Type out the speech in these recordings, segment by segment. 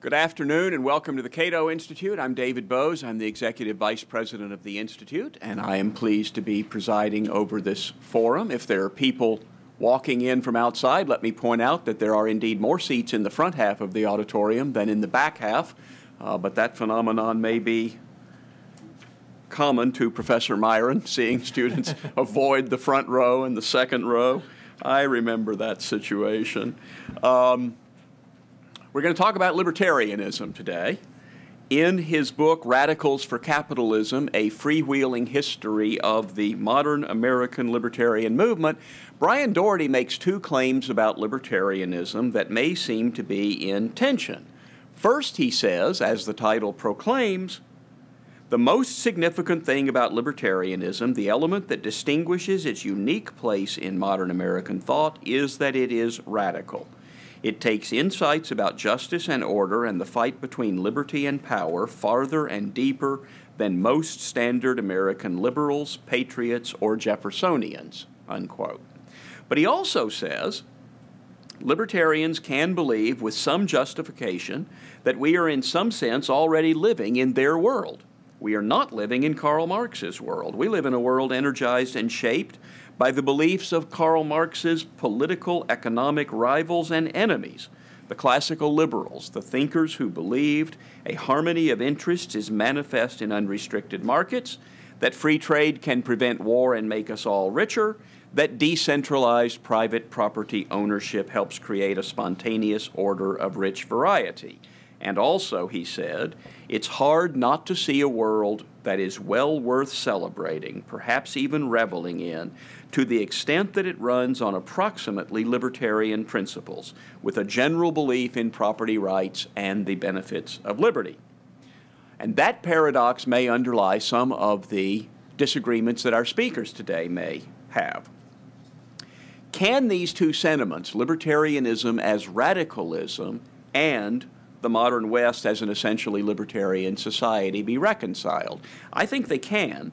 Good afternoon and welcome to the Cato Institute. I'm David Boaz. I'm the Executive Vice President of the Institute, and I am pleased to be presiding over this forum. If there are people walking in from outside, let me point out that there are indeed more seats in the front half of the auditorium than in the back half, uh, but that phenomenon may be common to Professor Miron, seeing students avoid the front row and the second row. I remember that situation. Um, we're going to talk about libertarianism today. In his book, Radicals for Capitalism A Freewheeling History of the Modern American Libertarian Movement, Brian Doherty makes two claims about libertarianism that may seem to be in tension. First, he says, as the title proclaims, the most significant thing about libertarianism, the element that distinguishes its unique place in modern American thought, is that it is radical. It takes insights about justice and order and the fight between liberty and power farther and deeper than most standard American liberals, patriots, or Jeffersonians. Unquote. But he also says libertarians can believe with some justification that we are in some sense already living in their world. We are not living in Karl Marx's world. We live in a world energized and shaped by the beliefs of Karl Marx's political economic rivals and enemies, the classical liberals, the thinkers who believed a harmony of interests is manifest in unrestricted markets, that free trade can prevent war and make us all richer, that decentralized private property ownership helps create a spontaneous order of rich variety. And also, he said, it's hard not to see a world that is well worth celebrating, perhaps even reveling in, to the extent that it runs on approximately libertarian principles, with a general belief in property rights and the benefits of liberty. And that paradox may underlie some of the disagreements that our speakers today may have. Can these two sentiments, libertarianism as radicalism and the modern West as an essentially libertarian society, be reconciled? I think they can.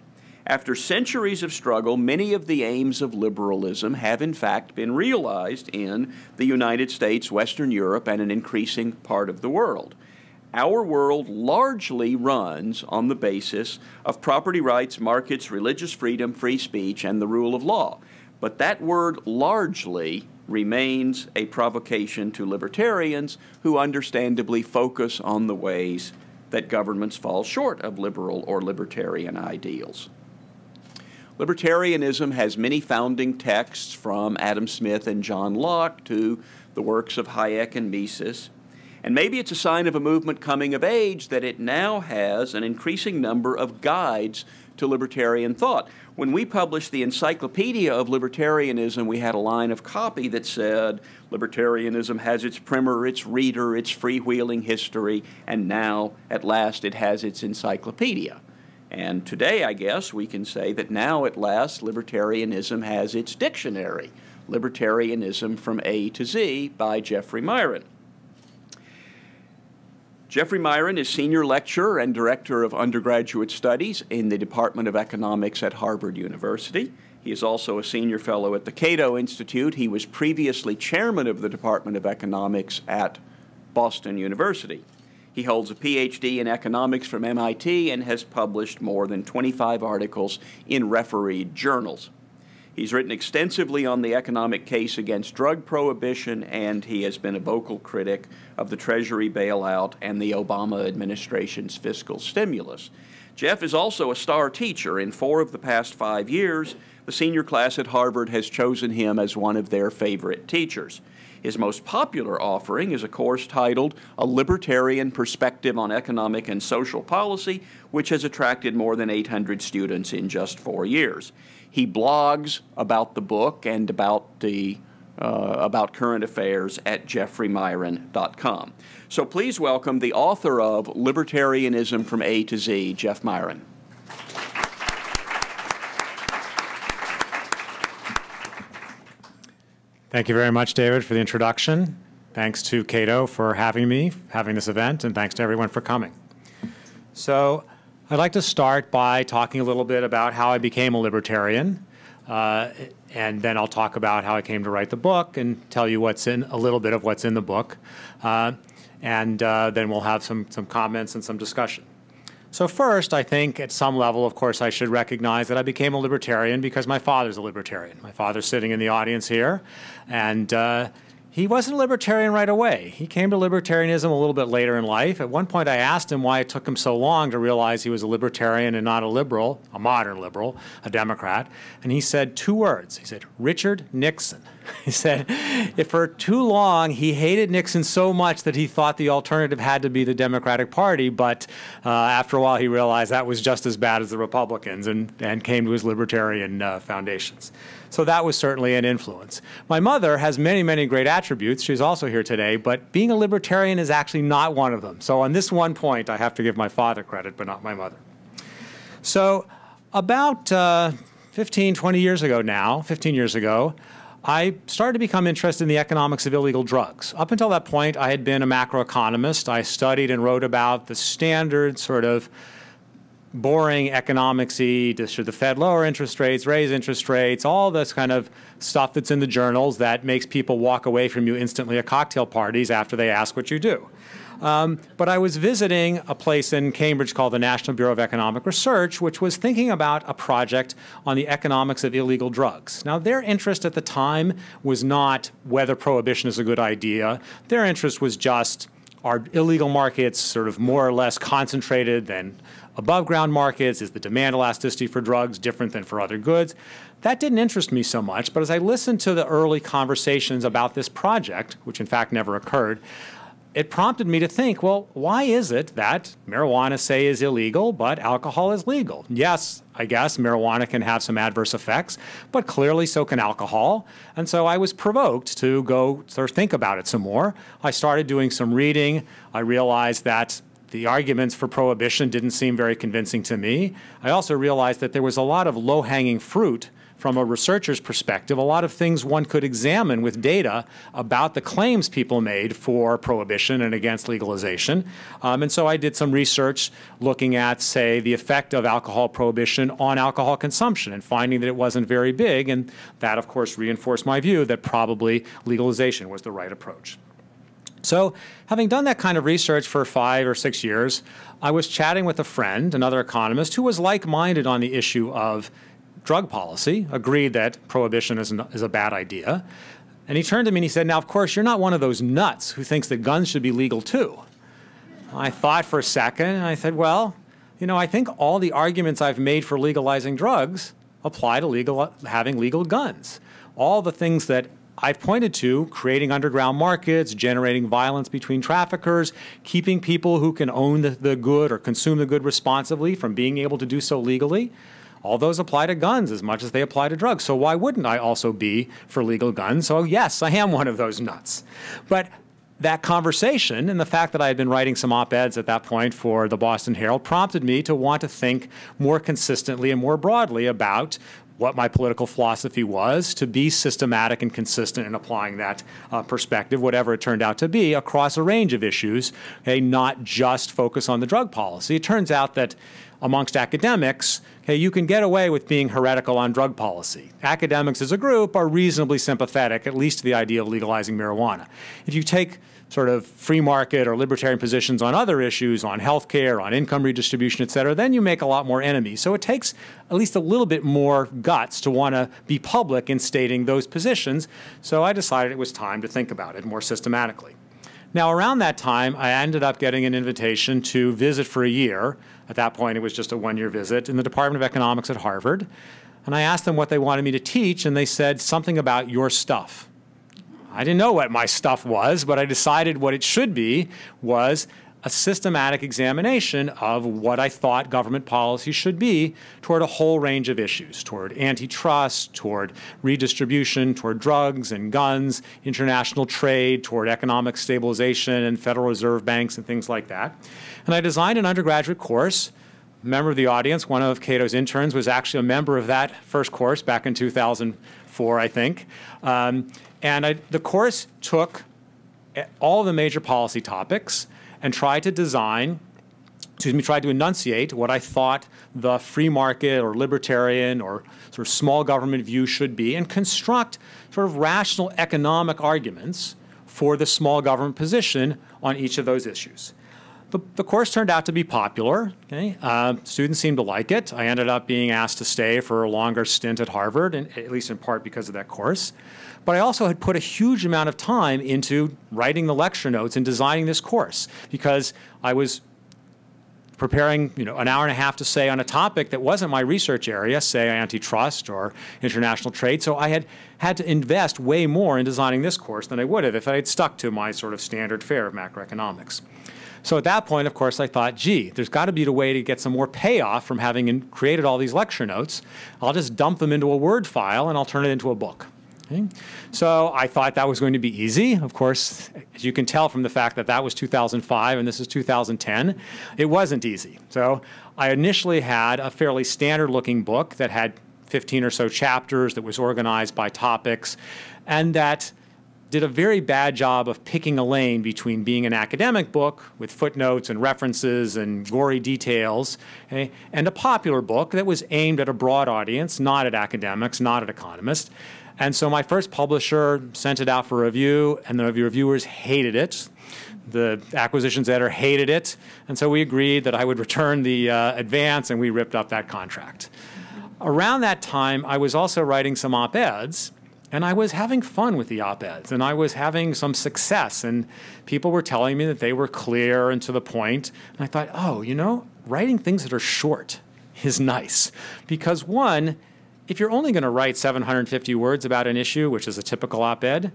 After centuries of struggle, many of the aims of liberalism have in fact been realized in the United States, Western Europe, and an increasing part of the world. Our world largely runs on the basis of property rights, markets, religious freedom, free speech, and the rule of law. But that word largely remains a provocation to libertarians who understandably focus on the ways that governments fall short of liberal or libertarian ideals. Libertarianism has many founding texts from Adam Smith and John Locke to the works of Hayek and Mises. And maybe it's a sign of a movement coming of age that it now has an increasing number of guides to libertarian thought. When we published the Encyclopedia of Libertarianism, we had a line of copy that said Libertarianism has its primer, its reader, its freewheeling history, and now, at last, it has its encyclopedia. And today, I guess, we can say that now at last libertarianism has its dictionary, Libertarianism from A to Z by Jeffrey Miron. Jeffrey Miron is Senior Lecturer and Director of Undergraduate Studies in the Department of Economics at Harvard University. He is also a Senior Fellow at the Cato Institute. He was previously Chairman of the Department of Economics at Boston University. He holds a PhD in economics from MIT and has published more than 25 articles in refereed journals. He's written extensively on the economic case against drug prohibition, and he has been a vocal critic of the Treasury bailout and the Obama administration's fiscal stimulus. Jeff is also a star teacher. In four of the past five years, the senior class at Harvard has chosen him as one of their favorite teachers. His most popular offering is a course titled A Libertarian Perspective on Economic and Social Policy, which has attracted more than 800 students in just four years. He blogs about the book and about the uh, about current affairs at jeffreymiron.com. So please welcome the author of Libertarianism from A to Z, Jeff Miron. Thank you very much, David, for the introduction. Thanks to Cato for having me, having this event, and thanks to everyone for coming. So I'd like to start by talking a little bit about how I became a libertarian. Uh, and then I'll talk about how I came to write the book and tell you what's in a little bit of what's in the book. Uh, and uh, then we'll have some, some comments and some discussion. So first, I think at some level, of course, I should recognize that I became a libertarian because my father's a libertarian. My father's sitting in the audience here, and uh, he wasn't a libertarian right away. He came to libertarianism a little bit later in life. At one point, I asked him why it took him so long to realize he was a libertarian and not a liberal, a modern liberal, a Democrat. And he said two words. He said, Richard Nixon. He said, if for too long he hated Nixon so much that he thought the alternative had to be the Democratic Party, but uh, after a while he realized that was just as bad as the Republicans and, and came to his libertarian uh, foundations. So that was certainly an influence. My mother has many, many great attributes. She's also here today, but being a libertarian is actually not one of them. So on this one point, I have to give my father credit, but not my mother. So about uh, 15, 20 years ago now, 15 years ago, I started to become interested in the economics of illegal drugs. Up until that point, I had been a macroeconomist. I studied and wrote about the standard sort of boring economicsy, should the Fed lower interest rates, raise interest rates, all this kind of stuff that's in the journals that makes people walk away from you instantly at cocktail parties after they ask what you do. Um, but I was visiting a place in Cambridge called the National Bureau of Economic Research, which was thinking about a project on the economics of illegal drugs. Now, their interest at the time was not whether prohibition is a good idea. Their interest was just are illegal markets sort of more or less concentrated than above ground markets? Is the demand elasticity for drugs different than for other goods? That didn't interest me so much, but as I listened to the early conversations about this project, which in fact never occurred, it prompted me to think, well, why is it that marijuana, say, is illegal, but alcohol is legal? Yes, I guess marijuana can have some adverse effects, but clearly so can alcohol. And so I was provoked to go sort of think about it some more. I started doing some reading. I realized that the arguments for prohibition didn't seem very convincing to me. I also realized that there was a lot of low hanging fruit from a researcher's perspective, a lot of things one could examine with data about the claims people made for prohibition and against legalization. Um, and so I did some research looking at, say, the effect of alcohol prohibition on alcohol consumption and finding that it wasn't very big. And that, of course, reinforced my view that probably legalization was the right approach. So, having done that kind of research for five or six years, I was chatting with a friend, another economist, who was like minded on the issue of drug policy, agreed that prohibition is, is a bad idea. And he turned to me and he said, Now, of course, you're not one of those nuts who thinks that guns should be legal too. I thought for a second and I said, Well, you know, I think all the arguments I've made for legalizing drugs apply to legal, having legal guns. All the things that I've pointed to creating underground markets, generating violence between traffickers, keeping people who can own the, the, good or consume the good responsibly from being able to do so legally. All those apply to guns as much as they apply to drugs. So why wouldn't I also be for legal guns? So yes, I am one of those nuts. But that conversation and the fact that I had been writing some op eds at that point for the Boston Herald prompted me to want to think more consistently and more broadly about what my political philosophy was, to be systematic and consistent in applying that uh, perspective, whatever it turned out to be, across a range of issues, okay, not just focus on the drug policy. It turns out that amongst academics, okay, you can get away with being heretical on drug policy. Academics as a group are reasonably sympathetic, at least to the idea of legalizing marijuana. If you take sort of free market or libertarian positions on other issues, on health care, on income redistribution, et cetera, then you make a lot more enemies. So it takes at least a little bit more guts to want to be public in stating those positions. So I decided it was time to think about it more systematically. Now, around that time, I ended up getting an invitation to visit for a year. At that point, it was just a one year visit in the Department of Economics at Harvard. And I asked them what they wanted me to teach, and they said something about your stuff. I didn't know what my stuff was, but I decided what it should be was a systematic examination of what I thought government policy should be toward a whole range of issues toward antitrust, toward redistribution, toward drugs and guns, international trade, toward economic stabilization and Federal Reserve banks and things like that. And I designed an undergraduate course. A member of the audience, one of Cato's interns, was actually a member of that first course back in 2004, I think. Um, and I, the course took all the major policy topics and tried to design excuse me, tried to enunciate what I thought the free market or libertarian or sort of small government view should be and construct sort of rational economic arguments for the small government position on each of those issues. The, the course turned out to be popular. Okay? Uh, students seemed to like it. I ended up being asked to stay for a longer stint at Harvard, at least in part because of that course. But I also had put a huge amount of time into writing the lecture notes and designing this course because I was preparing you know, an hour and a half to say on a topic that wasn't my research area, say antitrust or international trade. So I had had to invest way more in designing this course than I would have if I had stuck to my sort of standard fare of macroeconomics. So at that point, of course, I thought, gee, there's got to be a way to get some more payoff from having created all these lecture notes. I'll just dump them into a Word file and I'll turn it into a book. Okay? So I thought that was going to be easy. Of course, as you can tell from the fact that that was 2005 and this is 2010, it wasn't easy. So I initially had a fairly standard looking book that had 15 or so chapters that was organized by topics and that did a very bad job of picking a lane between being an academic book with footnotes and references and gory details okay, and a popular book that was aimed at a broad audience, not at academics, not at economists. And so my first publisher sent it out for review, and the reviewers hated it. The acquisitions editor hated it, and so we agreed that I would return the uh, advance, and we ripped up that contract. Around that time, I was also writing some op eds, and I was having fun with the op eds, and I was having some success, and people were telling me that they were clear and to the point. And I thought, oh, you know, writing things that are short is nice because one, if you're only going to write 750 words about an issue, which is a typical op ed,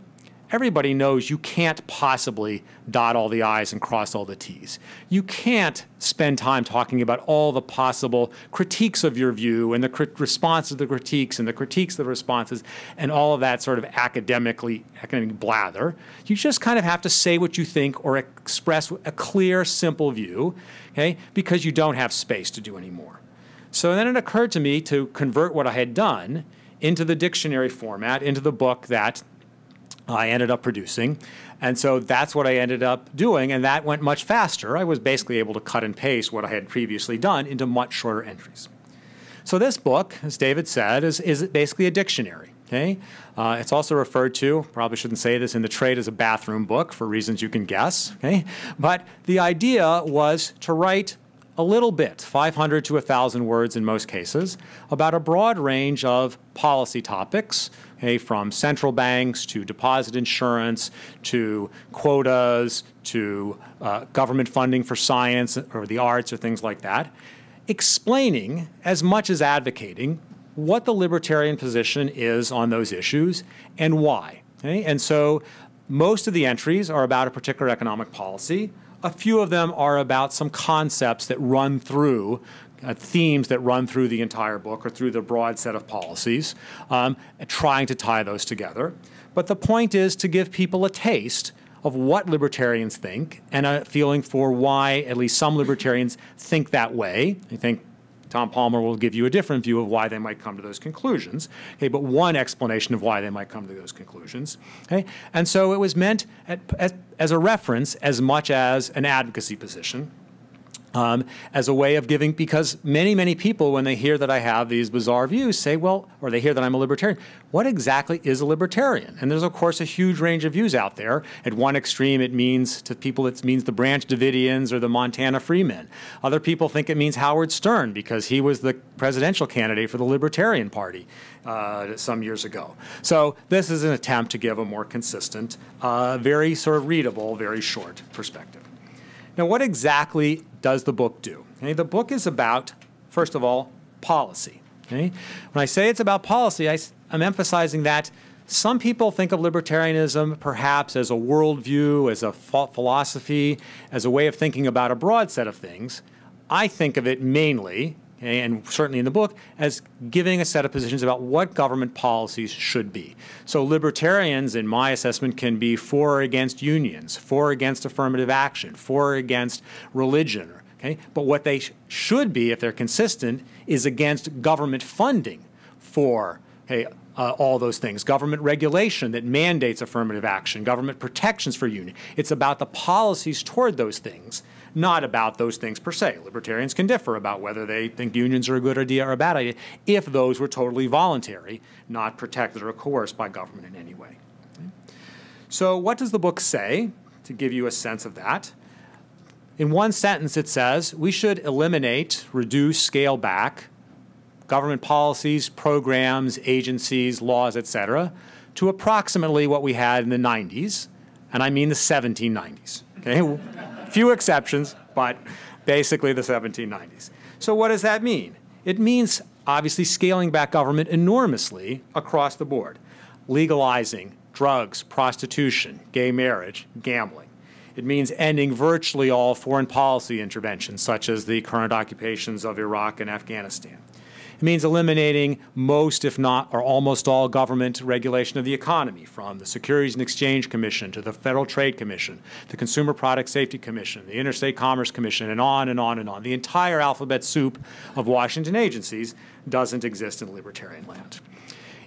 everybody knows you can't possibly dot all the I's and cross all the T's. You can't spend time talking about all the possible critiques of your view and the crit- response to the critiques and the critiques of the responses and all of that sort of academically academic blather. You just kind of have to say what you think or express a clear, simple view, okay, because you don't have space to do any more. So then it occurred to me to convert what I had done into the dictionary format, into the book that I ended up producing. And so that's what I ended up doing, and that went much faster. I was basically able to cut and paste what I had previously done into much shorter entries. So this book, as David said, is, is basically a dictionary. Okay? Uh, it's also referred to, probably shouldn't say this in the trade, as a bathroom book for reasons you can guess. Okay? But the idea was to write a little bit, 500 to 1,000 words in most cases, about a broad range of policy topics, okay, from central banks to deposit insurance to quotas to uh, government funding for science or the arts or things like that, explaining as much as advocating what the libertarian position is on those issues and why. Okay? And so most of the entries are about a particular economic policy a few of them are about some concepts that run through uh, themes that run through the entire book or through the broad set of policies, um, trying to tie those together. But the point is to give people a taste of what libertarians think and a feeling for why at least some libertarians think that way. I think Tom Palmer will give you a different view of why they might come to those conclusions. Okay, but one explanation of why they might come to those conclusions. Okay, and so it was meant at, as, as a reference as much as an advocacy position um, as a way of giving, because many, many people, when they hear that I have these bizarre views, say, well, or they hear that I'm a libertarian, what exactly is a libertarian? And there's, of course, a huge range of views out there. At one extreme, it means to people, it means the Branch Davidians or the Montana Freemen. Other people think it means Howard Stern because he was the presidential candidate for the Libertarian Party uh, some years ago. So this is an attempt to give a more consistent, uh, very sort of readable, very short perspective. Now, what exactly does the book do? Okay, the book is about, first of all, policy. Okay? When I say it's about policy, I, I'm emphasizing that some people think of libertarianism perhaps as a worldview, as a philosophy, as a way of thinking about a broad set of things. I think of it mainly and certainly in the book, as giving a set of positions about what government policies should be. So libertarians, in my assessment, can be for or against unions, for or against affirmative action, for or against religion. Okay? But what they sh should be, if they're consistent, is against government funding for okay, uh, all those things. Government regulation that mandates affirmative action, government protections for union. It's about the policies toward those things not about those things per se. Libertarians can differ about whether they think unions are a good idea or a bad idea if those were totally voluntary, not protected or coerced by government in any way. So, what does the book say to give you a sense of that? In one sentence, it says we should eliminate, reduce, scale back government policies, programs, agencies, laws, etc., to approximately what we had in the 90s, and I mean the 1790s. Okay, few exceptions, but basically the 1790s. So what does that mean? It means obviously scaling back government enormously across the board, legalizing drugs, prostitution, gay marriage, gambling. It means ending virtually all foreign policy interventions, such as the current occupations of Iraq and Afghanistan. It means eliminating most, if not, or almost all government regulation of the economy, from the Securities and Exchange Commission to the Federal Trade Commission, the Consumer Product Safety Commission, the Interstate Commerce Commission, and on and on and on. The entire alphabet soup of Washington agencies doesn't exist in libertarian land.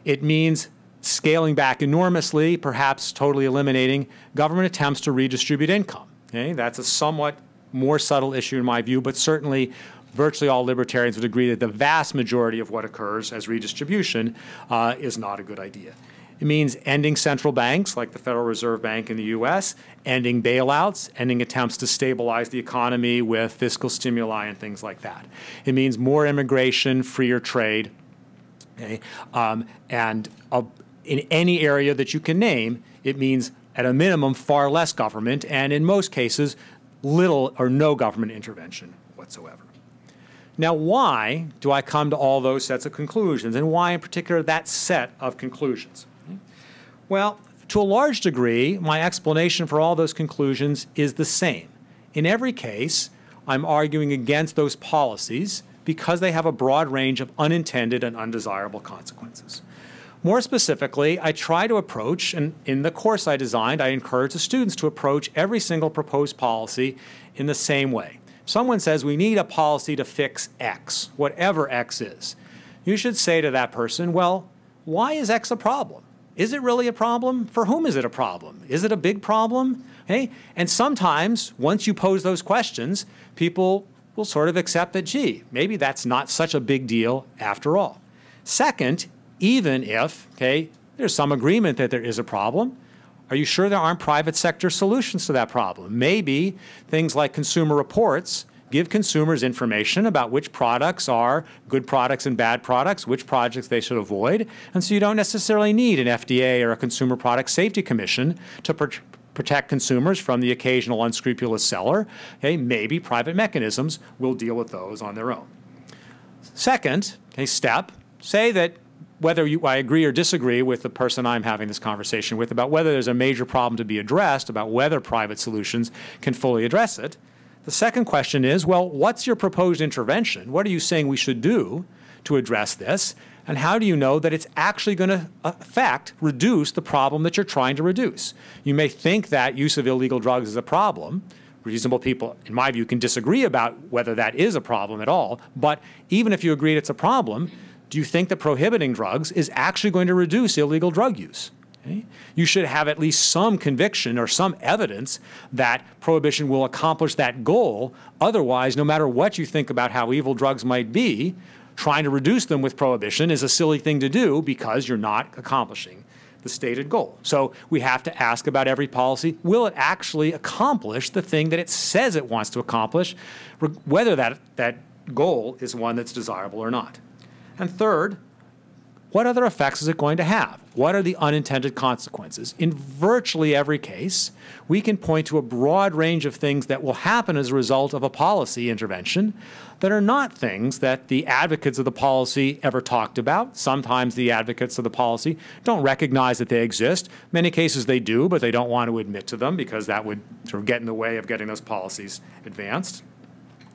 It means scaling back enormously, perhaps totally eliminating government attempts to redistribute income. Okay? That's a somewhat more subtle issue in my view, but certainly virtually all libertarians would agree that the vast majority of what occurs as redistribution uh, is not a good idea. It means ending central banks like the Federal Reserve Bank in the US, ending bailouts, ending attempts to stabilize the economy with fiscal stimuli and things like that. It means more immigration, freer trade, okay? Um, and in any area that you can name, it means at a minimum far less government, and in most cases, little or no government intervention whatsoever. Now, why do I come to all those sets of conclusions, and why in particular that set of conclusions? Well, to a large degree, my explanation for all those conclusions is the same. In every case, I'm arguing against those policies because they have a broad range of unintended and undesirable consequences. More specifically, I try to approach, and in the course I designed, I encourage the students to approach every single proposed policy in the same way someone says we need a policy to fix X, whatever X is, you should say to that person, well, why is X a problem? Is it really a problem? For whom is it a problem? Is it a big problem? Hey, and sometimes once you pose those questions, people will sort of accept that, gee, maybe that's not such a big deal after all. Second, even if, okay, there's some agreement that there is a problem, are you sure there aren't private sector solutions to that problem? Maybe things like consumer reports give consumers information about which products are good products and bad products, which projects they should avoid. And so you don't necessarily need an FDA or a Consumer Product Safety Commission to pr protect consumers from the occasional unscrupulous seller. Okay, maybe private mechanisms will deal with those on their own. Second, a step, say that whether you, I agree or disagree with the person I'm having this conversation with about whether there's a major problem to be addressed, about whether private solutions can fully address it. The second question is, well, what's your proposed intervention? What are you saying we should do to address this? And how do you know that it's actually going to uh, affect, reduce the problem that you're trying to reduce? You may think that use of illegal drugs is a problem. Reasonable people, in my view, can disagree about whether that is a problem at all. But even if you agree it's a problem, do you think that prohibiting drugs is actually going to reduce illegal drug use? Okay? You should have at least some conviction or some evidence that prohibition will accomplish that goal. Otherwise, no matter what you think about how evil drugs might be, trying to reduce them with prohibition is a silly thing to do because you're not accomplishing the stated goal. So we have to ask about every policy will it actually accomplish the thing that it says it wants to accomplish, whether that, that goal is one that's desirable or not? And third, what other effects is it going to have? What are the unintended consequences? In virtually every case, we can point to a broad range of things that will happen as a result of a policy intervention that are not things that the advocates of the policy ever talked about. Sometimes the advocates of the policy don't recognize that they exist. Many cases they do, but they don't want to admit to them because that would sort of get in the way of getting those policies advanced.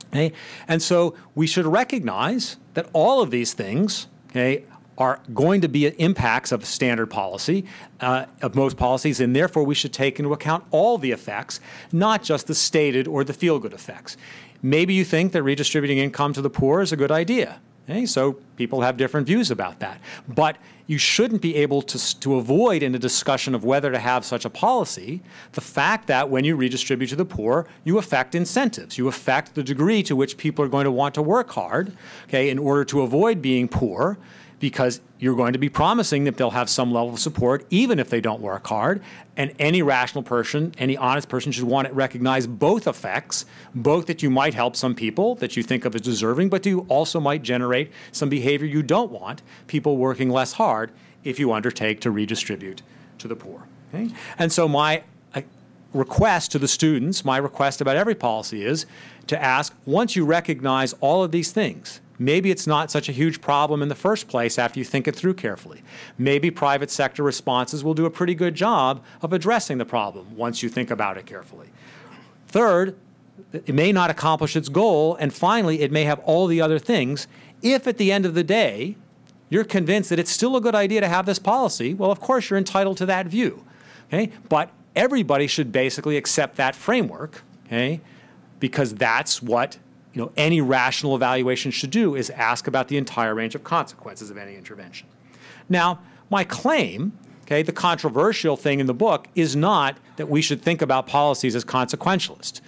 Okay? And so we should recognize that all of these things okay, are going to be impacts of standard policy, uh, of most policies, and therefore we should take into account all the effects, not just the stated or the feel good effects. Maybe you think that redistributing income to the poor is a good idea. Okay? So people have different views about that. But you shouldn't be able to, to avoid in a discussion of whether to have such a policy the fact that when you redistribute to the poor, you affect incentives. You affect the degree to which people are going to want to work hard okay, in order to avoid being poor because you're going to be promising that they'll have some level of support even if they don't work hard. And any rational person, any honest person should want to recognize both effects, both that you might help some people that you think of as deserving, but you also might generate some behavior you don't want, people working less hard if you undertake to redistribute to the poor. Okay? And so my uh, request to the students, my request about every policy is to ask, once you recognize all of these things, Maybe it's not such a huge problem in the first place after you think it through carefully. Maybe private sector responses will do a pretty good job of addressing the problem once you think about it carefully. Third, it may not accomplish its goal. And finally, it may have all the other things. If at the end of the day, you're convinced that it's still a good idea to have this policy, well, of course, you're entitled to that view. Okay? But everybody should basically accept that framework, okay? Because that's what you know, any rational evaluation should do is ask about the entire range of consequences of any intervention. Now, my claim, okay, the controversial thing in the book is not that we should think about policies as consequentialist.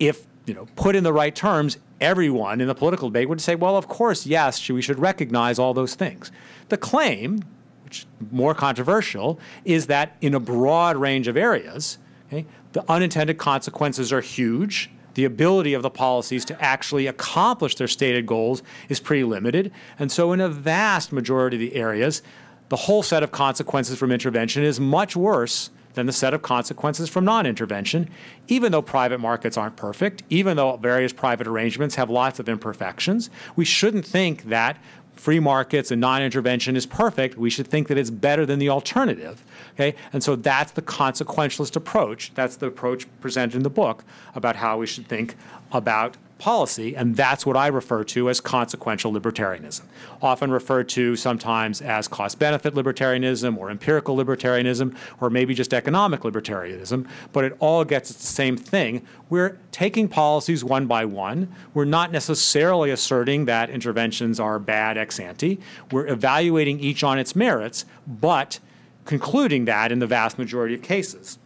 If, you know, put in the right terms, everyone in the political debate would say, well, of course, yes, we should recognize all those things. The claim, which is more controversial, is that in a broad range of areas, okay, the unintended consequences are huge the ability of the policies to actually accomplish their stated goals is pretty limited. And so, in a vast majority of the areas, the whole set of consequences from intervention is much worse than the set of consequences from non intervention, even though private markets aren't perfect, even though various private arrangements have lots of imperfections. We shouldn't think that free markets and non-intervention is perfect, we should think that it's better than the alternative. Okay? And so that's the consequentialist approach. That's the approach presented in the book about how we should think about policy, and that's what I refer to as consequential libertarianism, often referred to sometimes as cost benefit libertarianism or empirical libertarianism or maybe just economic libertarianism, but it all gets at the same thing. We're taking policies one by one. We're not necessarily asserting that interventions are bad ex ante. We're evaluating each on its merits, but concluding that in the vast majority of cases,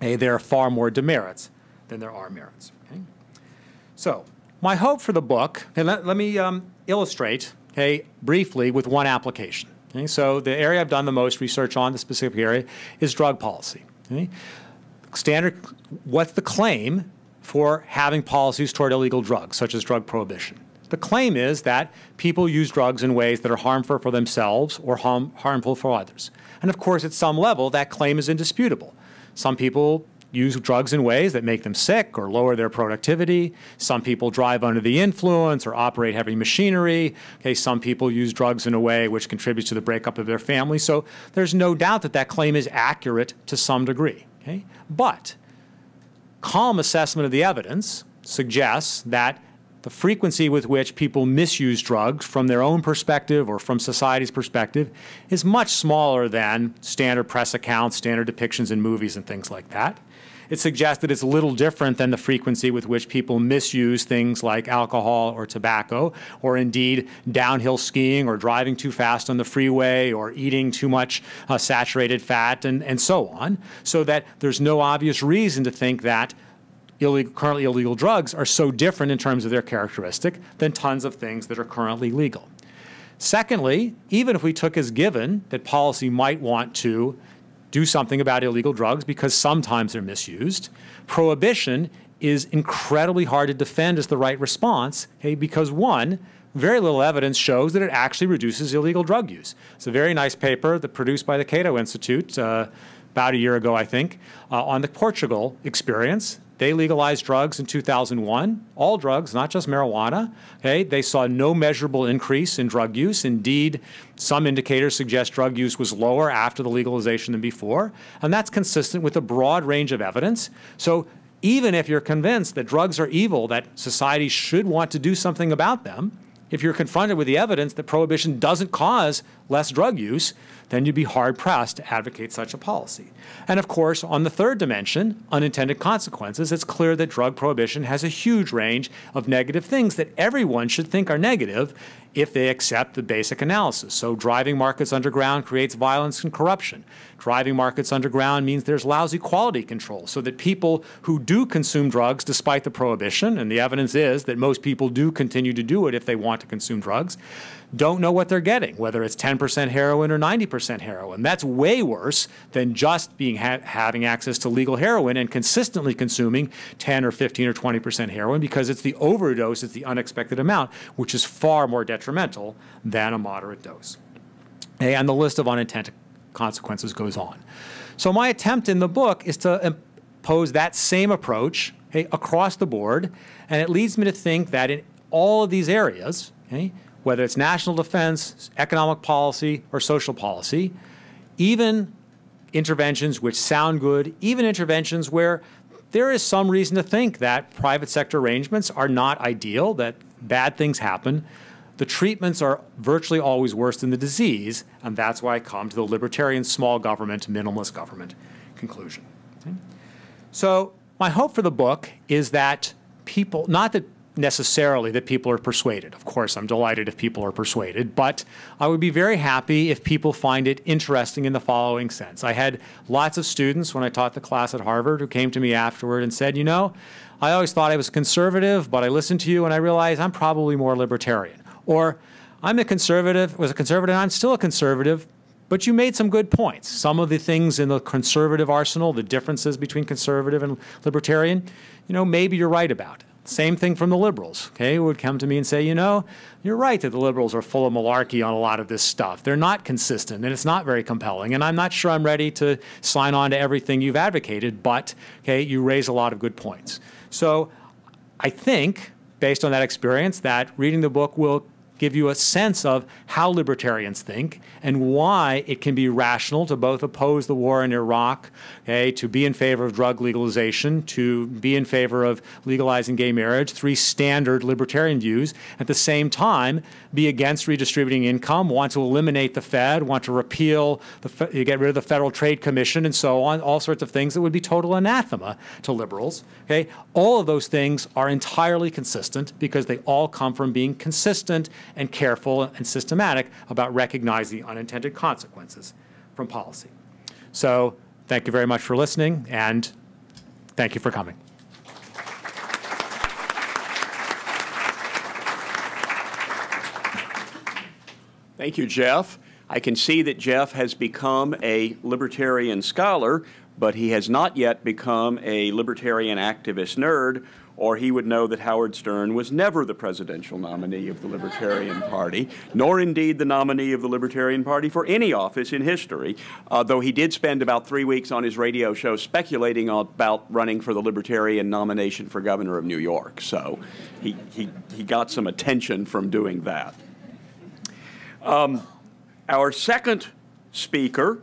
hey, there are far more demerits than there are merits. So, my hope for the book, and let, let me um, illustrate, okay, briefly with one application. Okay? So, the area I've done the most research on, the specific area, is drug policy. Okay? Standard, what's the claim for having policies toward illegal drugs, such as drug prohibition? The claim is that people use drugs in ways that are harmful for themselves or harm, harmful for others. And of course, at some level, that claim is indisputable. Some people use drugs in ways that make them sick or lower their productivity. Some people drive under the influence or operate heavy machinery. Okay, some people use drugs in a way which contributes to the breakup of their family. So there's no doubt that that claim is accurate to some degree. Okay? But calm assessment of the evidence suggests that the frequency with which people misuse drugs from their own perspective or from society's perspective is much smaller than standard press accounts, standard depictions in movies, and things like that. It suggests that it's a little different than the frequency with which people misuse things like alcohol or tobacco, or indeed downhill skiing or driving too fast on the freeway or eating too much uh, saturated fat and, and so on, so that there's no obvious reason to think that illegal, currently illegal drugs are so different in terms of their characteristic than tons of things that are currently legal. Secondly, even if we took as given that policy might want to do something about illegal drugs because sometimes they're misused. Prohibition is incredibly hard to defend as the right response, okay, because one, very little evidence shows that it actually reduces illegal drug use. It's a very nice paper that produced by the Cato Institute uh, about a year ago, I think, uh, on the Portugal experience. They legalized drugs in 2001, all drugs, not just marijuana. Okay, they saw no measurable increase in drug use. Indeed, some indicators suggest drug use was lower after the legalization than before, and that's consistent with a broad range of evidence. So even if you're convinced that drugs are evil, that society should want to do something about them, if you're confronted with the evidence that prohibition doesn't cause less drug use, then you'd be hard pressed to advocate such a policy. And of course, on the third dimension, unintended consequences, it's clear that drug prohibition has a huge range of negative things that everyone should think are negative if they accept the basic analysis. So driving markets underground creates violence and corruption. Driving markets underground means there's lousy quality control so that people who do consume drugs despite the prohibition, and the evidence is that most people do continue to do it if they want to consume drugs, don't know what they're getting, whether it's 10% heroin or 90% heroin. That's way worse than just being ha having access to legal heroin and consistently consuming 10 or 15 or 20% heroin because it's the overdose, it's the unexpected amount, which is far more detrimental than a moderate dose. And the list of unintended consequences goes on. So my attempt in the book is to impose that same approach okay, across the board, and it leads me to think that in all of these areas, okay, whether it's national defense, economic policy, or social policy, even interventions which sound good, even interventions where there is some reason to think that private sector arrangements are not ideal, that bad things happen. The treatments are virtually always worse than the disease, and that's why I come to the libertarian small government, minimalist government conclusion. Okay? So, my hope for the book is that people, not that necessarily that people are persuaded. Of course, I'm delighted if people are persuaded, but I would be very happy if people find it interesting in the following sense. I had lots of students when I taught the class at Harvard who came to me afterward and said, you know, I always thought I was conservative, but I listened to you and I realized I'm probably more libertarian. Or I'm a conservative, was a conservative, I'm still a conservative, but you made some good points. Some of the things in the conservative arsenal, the differences between conservative and libertarian, you know, maybe you're right about. Same thing from the liberals, okay, who would come to me and say, you know, you're right that the liberals are full of malarkey on a lot of this stuff. They're not consistent and it's not very compelling. And I'm not sure I'm ready to sign on to everything you've advocated, but, okay, you raise a lot of good points. So I think, based on that experience, that reading the book will give you a sense of how libertarians think and why it can be rational to both oppose the war in Iraq, okay, to be in favor of drug legalization, to be in favor of legalizing gay marriage, three standard libertarian views, at the same time be against redistributing income, want to eliminate the Fed, want to repeal, the, get rid of the Federal Trade Commission and so on, all sorts of things that would be total anathema to liberals. Okay? All of those things are entirely consistent because they all come from being consistent and careful and systematic about recognizing unintended consequences from policy. So thank you very much for listening, and thank you for coming. Thank you, Jeff. I can see that Jeff has become a libertarian scholar, but he has not yet become a libertarian activist nerd or he would know that Howard Stern was never the presidential nominee of the Libertarian Party, nor indeed the nominee of the Libertarian Party for any office in history, uh, though he did spend about three weeks on his radio show speculating about running for the Libertarian nomination for governor of New York. So he, he, he got some attention from doing that. Um, our second speaker,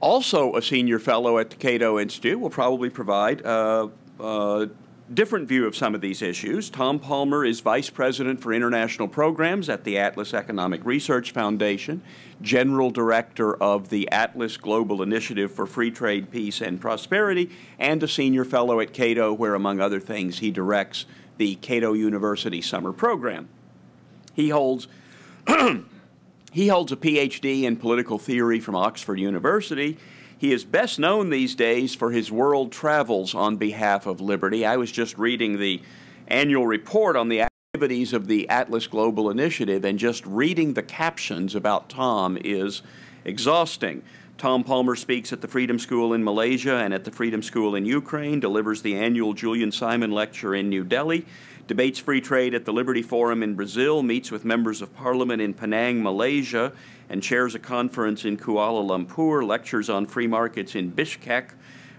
also a senior fellow at the Cato Institute, will probably provide a, uh, different view of some of these issues. Tom Palmer is Vice President for International Programs at the Atlas Economic Research Foundation, General Director of the Atlas Global Initiative for Free Trade, Peace, and Prosperity, and a Senior Fellow at Cato, where, among other things, he directs the Cato University Summer Program. He holds he holds a PhD in political theory from Oxford University he is best known these days for his world travels on behalf of liberty. I was just reading the annual report on the activities of the Atlas Global Initiative, and just reading the captions about Tom is exhausting. Tom Palmer speaks at the Freedom School in Malaysia and at the Freedom School in Ukraine, delivers the annual Julian Simon Lecture in New Delhi, debates free trade at the Liberty Forum in Brazil, meets with members of parliament in Penang, Malaysia, and chairs a conference in Kuala Lumpur, lectures on free markets in Bishkek,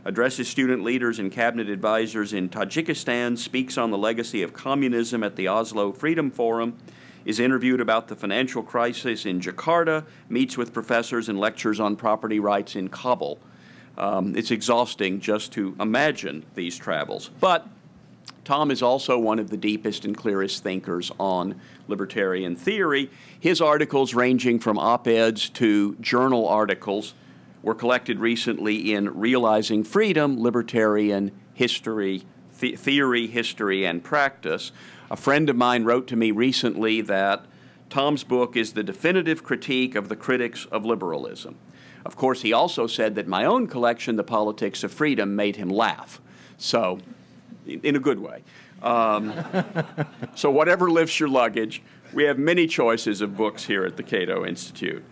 addresses student leaders and cabinet advisors in Tajikistan, speaks on the legacy of communism at the Oslo Freedom Forum, is interviewed about the financial crisis in Jakarta, meets with professors and lectures on property rights in Kabul. Um, it's exhausting just to imagine these travels. But Tom is also one of the deepest and clearest thinkers on libertarian theory. His articles, ranging from op eds to journal articles, were collected recently in Realizing Freedom Libertarian History, the Theory, History, and Practice. A friend of mine wrote to me recently that Tom's book is the definitive critique of the critics of liberalism. Of course, he also said that my own collection, The Politics of Freedom, made him laugh. So, in a good way. Um, so, whatever lifts your luggage, we have many choices of books here at the Cato Institute.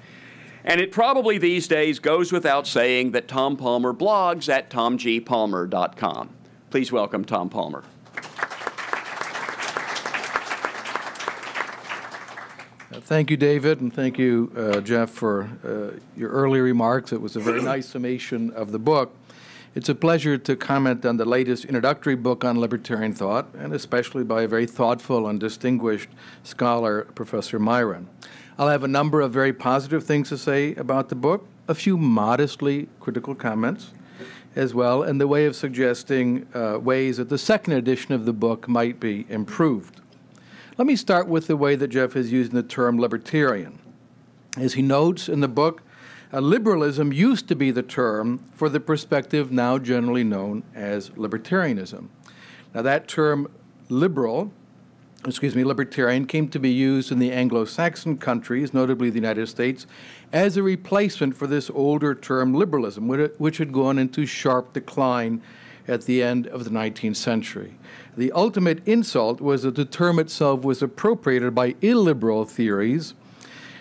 And it probably these days goes without saying that Tom Palmer blogs at tomgpalmer.com. Please welcome Tom Palmer. Thank you, David, and thank you, uh, Jeff, for uh, your early remarks. It was a very nice summation of the book. It's a pleasure to comment on the latest introductory book on libertarian thought, and especially by a very thoughtful and distinguished scholar, Professor Miron. I'll have a number of very positive things to say about the book, a few modestly critical comments as well, and the way of suggesting uh, ways that the second edition of the book might be improved. Let me start with the way that Jeff is using the term libertarian. As he notes in the book, uh, liberalism used to be the term for the perspective now generally known as libertarianism. Now, that term liberal, excuse me, libertarian, came to be used in the Anglo Saxon countries, notably the United States, as a replacement for this older term liberalism, which had gone into sharp decline at the end of the 19th century. The ultimate insult was that the term itself was appropriated by illiberal theories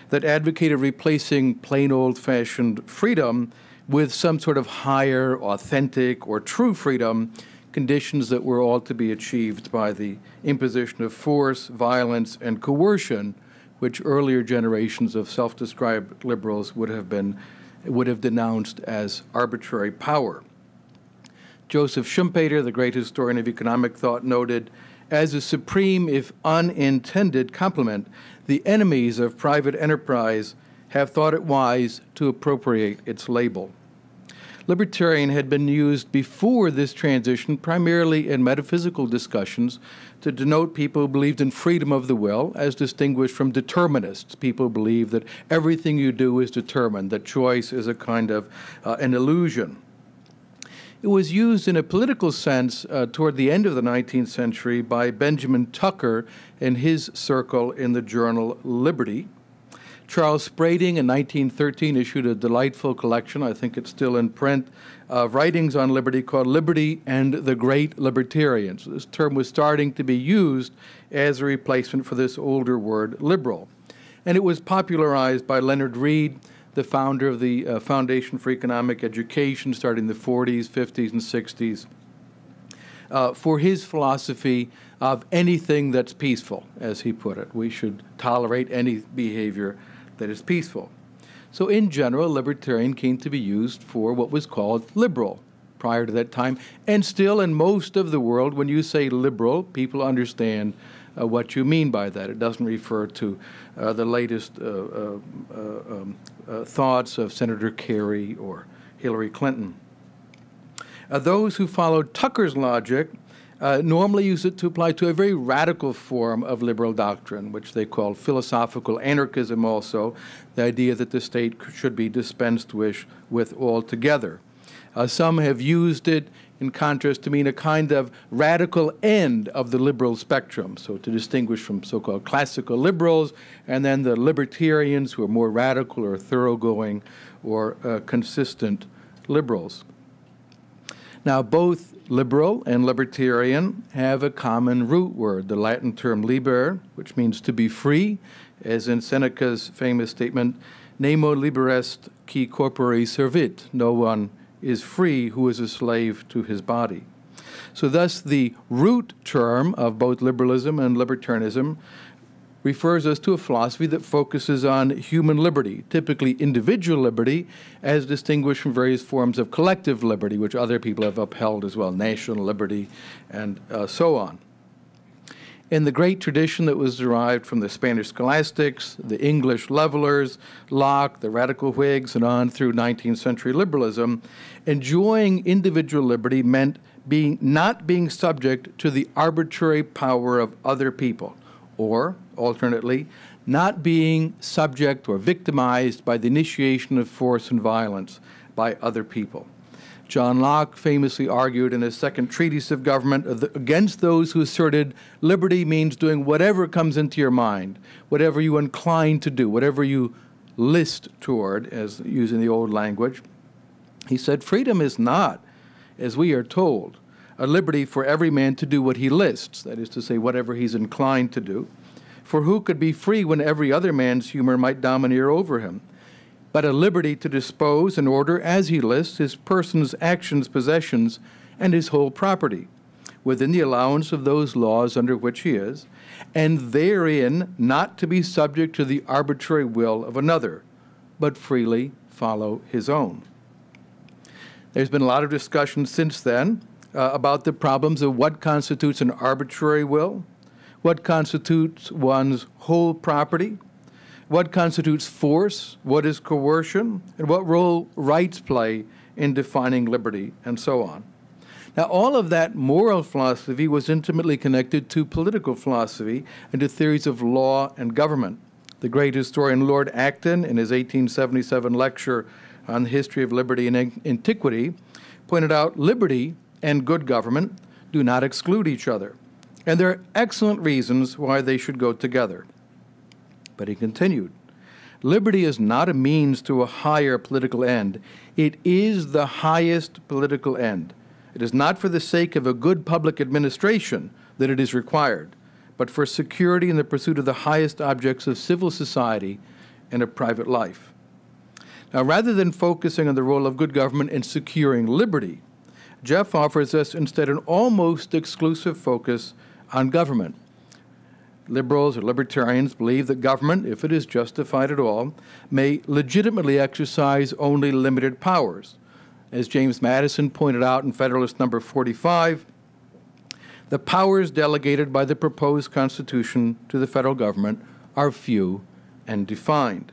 that advocated replacing plain old fashioned freedom with some sort of higher, authentic, or true freedom, conditions that were all to be achieved by the imposition of force, violence, and coercion, which earlier generations of self described liberals would have been would have denounced as arbitrary power. Joseph Schumpeter, the great historian of economic thought, noted as a supreme, if unintended, compliment, the enemies of private enterprise have thought it wise to appropriate its label. Libertarian had been used before this transition primarily in metaphysical discussions to denote people who believed in freedom of the will, as distinguished from determinists. People who believe that everything you do is determined, that choice is a kind of uh, an illusion. It was used in a political sense uh, toward the end of the 19th century by Benjamin Tucker and his circle in the journal Liberty. Charles Sprading in 1913 issued a delightful collection, I think it's still in print, of writings on liberty called Liberty and the Great Libertarians. This term was starting to be used as a replacement for this older word, liberal. And it was popularized by Leonard Read the founder of the uh, Foundation for Economic Education starting in the 40s, 50s, and 60s, uh, for his philosophy of anything that's peaceful, as he put it. We should tolerate any behavior that is peaceful. So, in general, libertarian came to be used for what was called liberal prior to that time. And still, in most of the world, when you say liberal, people understand uh, what you mean by that. It doesn't refer to uh, the latest uh, uh, uh um, uh, thoughts of Senator Kerry or Hillary Clinton. those who followed Tucker's logic normally use it to apply to a very radical form of liberal doctrine, which they call philosophical anarchism also, the idea that the state should be dispensed with, with altogether. some have used it in contrast, to mean a kind of radical end of the liberal spectrum. So, to distinguish from so called classical liberals and then the libertarians who are more radical or thoroughgoing or uh, consistent liberals. Now, both liberal and libertarian have a common root word, the Latin term liber, which means to be free, as in Seneca's famous statement, Nemo liber est qui corpore servit. No one is free who is a slave to his body. So, thus, the root term of both liberalism and libertarianism refers us to a philosophy that focuses on human liberty, typically individual liberty, as distinguished from various forms of collective liberty, which other people have upheld as well, national liberty, and uh, so on in the great tradition that was derived from the Spanish scholastics, the English levelers, Locke, the radical Whigs, and on through 19th century liberalism, enjoying individual liberty meant being not being subject to the arbitrary power of other people, or alternately, not being subject or victimized by the initiation of force and violence by other people. John Locke famously argued in his second treatise of government against those who asserted liberty means doing whatever comes into your mind, whatever you incline to do, whatever you list toward, as using the old language. He said, Freedom is not, as we are told, a liberty for every man to do what he lists, that is to say, whatever he's inclined to do. For who could be free when every other man's humor might domineer over him? But a liberty to dispose and order as he lists his persons, actions, possessions, and his whole property, within the allowance of those laws under which he is, and therein not to be subject to the arbitrary will of another, but freely follow his own. There's been a lot of discussion since then uh, about the problems of what constitutes an arbitrary will, what constitutes one's whole property, what constitutes force, what is coercion, and what role rights play in defining liberty, and so on. Now, all of that moral philosophy was intimately connected to political philosophy and to theories of law and government. The great historian Lord Acton, in his 1877 lecture on the history of liberty and antiquity, pointed out liberty and good government do not exclude each other, and there are excellent reasons why they should go together. But he continued Liberty is not a means to a higher political end, it is the highest political end. It is not for the sake of a good public administration that it is required, but for security in the pursuit of the highest objects of civil society and of private life. Now, rather than focusing on the role of good government in securing liberty, Jeff offers us instead an almost exclusive focus on government. Liberals or libertarians believe that government, if it is justified at all, may legitimately exercise only limited powers as James Madison pointed out in Federalist number 45, the powers delegated by the proposed Constitution to the federal government are few and defined.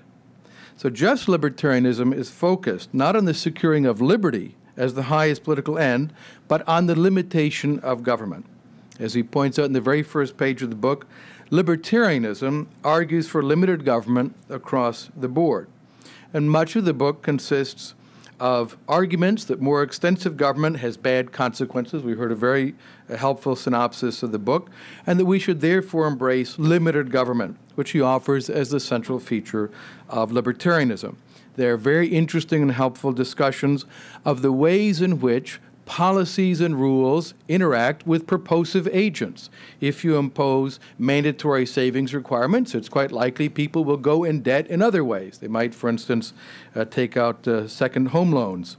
So just libertarianism is focused not on the securing of liberty as the highest political end, but on the limitation of government. As he points out in the very first page of the book, libertarianism argues for limited government across the board. And much of the book consists of arguments that more extensive government has bad consequences. We heard a very uh, helpful synopsis of the book, and that we should therefore embrace limited government, which he offers as the central feature of libertarianism. There are very interesting and helpful discussions of the ways in which policies and rules interact with purposive agents. If you impose mandatory savings requirements, it's quite likely people will go in debt in other ways. They might, for instance, uh, take out uh, second home loans.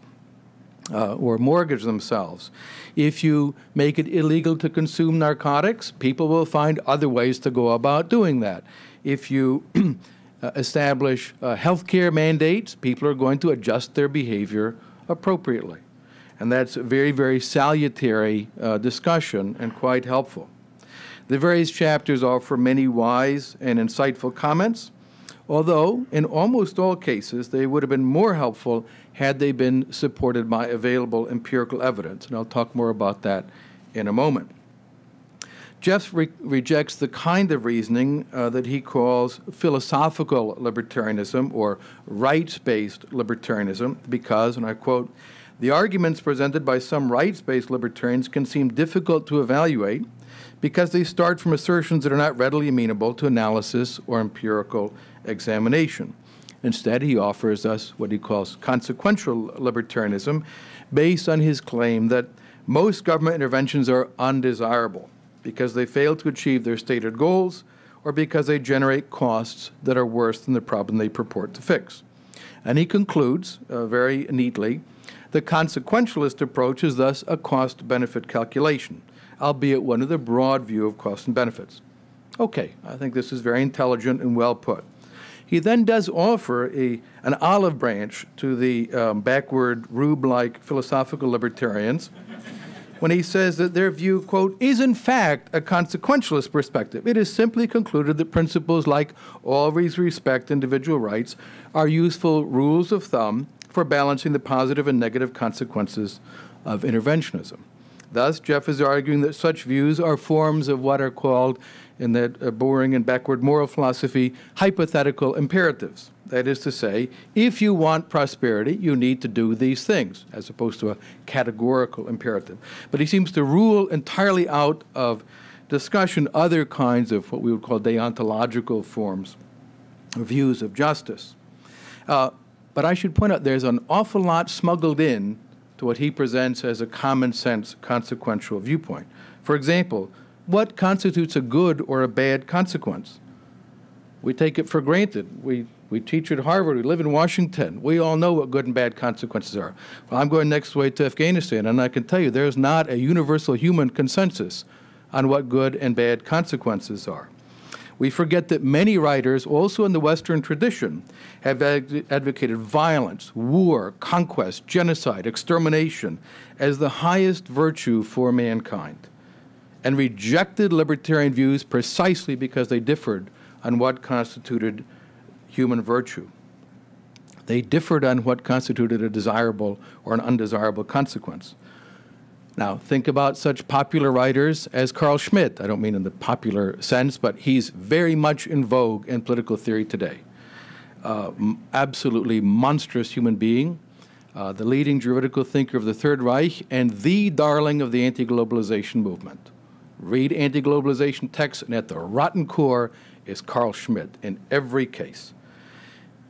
Uh, or mortgage themselves. If you make it illegal to consume narcotics, people will find other ways to go about doing that. If you uh, establish uh, health care mandates, people are going to adjust their behavior appropriately. And that's a very, very salutary uh, discussion and quite helpful. The various chapters offer many wise and insightful comments, although in almost all cases they would have been more helpful had they been supported by available empirical evidence. And I'll talk more about that in a moment. Jeff re rejects the kind of reasoning uh, that he calls philosophical libertarianism or rights based libertarianism because, and I quote, the arguments presented by some rights based libertarians can seem difficult to evaluate because they start from assertions that are not readily amenable to analysis or empirical examination. Instead, he offers us what he calls consequential libertarianism based on his claim that most government interventions are undesirable because they fail to achieve their stated goals or because they generate costs that are worse than the problem they purport to fix. And he concludes uh, very neatly the consequentialist approach is thus a cost benefit calculation, albeit one of the broad view of costs and benefits. Okay, I think this is very intelligent and well put. He then does offer a, an olive branch to the um, backward Rube like philosophical libertarians when he says that their view, quote, is in fact a consequentialist perspective. It is simply concluded that principles like always respect individual rights are useful rules of thumb for balancing the positive and negative consequences of interventionism. Thus, Jeff is arguing that such views are forms of what are called, in that uh, boring and backward moral philosophy, hypothetical imperatives. That is to say, if you want prosperity, you need to do these things, as opposed to a categorical imperative. But he seems to rule entirely out of discussion other kinds of what we would call deontological forms, views of justice. Uh, but I should point out there's an awful lot smuggled in to what he presents as a common sense consequential viewpoint. For example, what constitutes a good or a bad consequence? We take it for granted. We, we teach at Harvard. We live in Washington. We all know what good and bad consequences are. Well, I'm going next way to Afghanistan, and I can tell you there's not a universal human consensus on what good and bad consequences are. We forget that many writers, also in the Western tradition, have advocated violence, war, conquest, genocide, extermination as the highest virtue for mankind, and rejected libertarian views precisely because they differed on what constituted human virtue. They differed on what constituted a desirable or an undesirable consequence. Now, think about such popular writers as Carl Schmitt. I don't mean in the popular sense, but he's very much in vogue in political theory today. Uh, absolutely monstrous human being, uh, the leading juridical thinker of the Third Reich, and the darling of the anti globalization movement. Read anti globalization texts, and at the rotten core is Carl Schmitt in every case.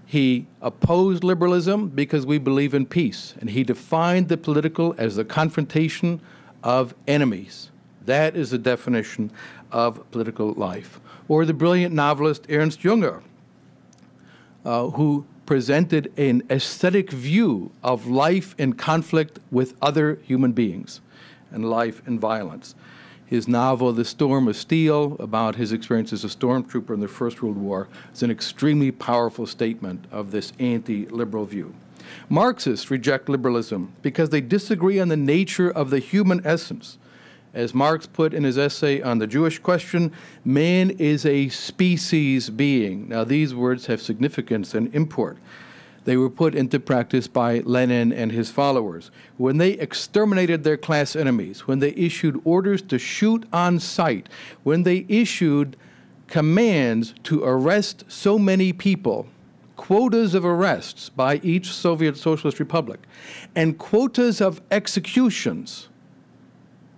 He opposed liberalism because we believe in peace, and he defined the political as the confrontation of enemies. That is the definition of political life. Or the brilliant novelist Ernst Junger, uh, who presented an aesthetic view of life in conflict with other human beings and life in violence his novel, The Storm of Steel, about his experience as a stormtrooper in the First World War, is an extremely powerful statement of this anti liberal view. Marxists reject liberalism because they disagree on the nature of the human essence. As Marx put in his essay on the Jewish question, man is a species being. Now, these words have significance and import. They were put into practice by Lenin and his followers. When they exterminated their class enemies, when they issued orders to shoot on sight, when they issued commands to arrest so many people, quotas of arrests by each Soviet Socialist Republic, and quotas of executions,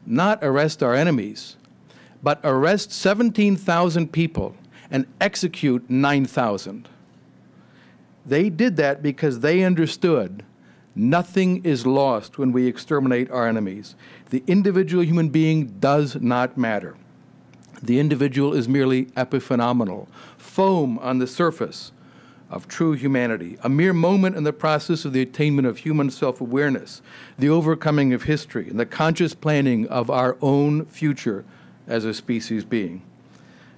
not arrest our enemies, but arrest 17,000 people and execute 9,000. They did that because they understood nothing is lost when we exterminate our enemies. The individual human being does not matter. The individual is merely epiphenomenal, foam on the surface of true humanity, a mere moment in the process of the attainment of human self awareness, the overcoming of history, and the conscious planning of our own future as a species being.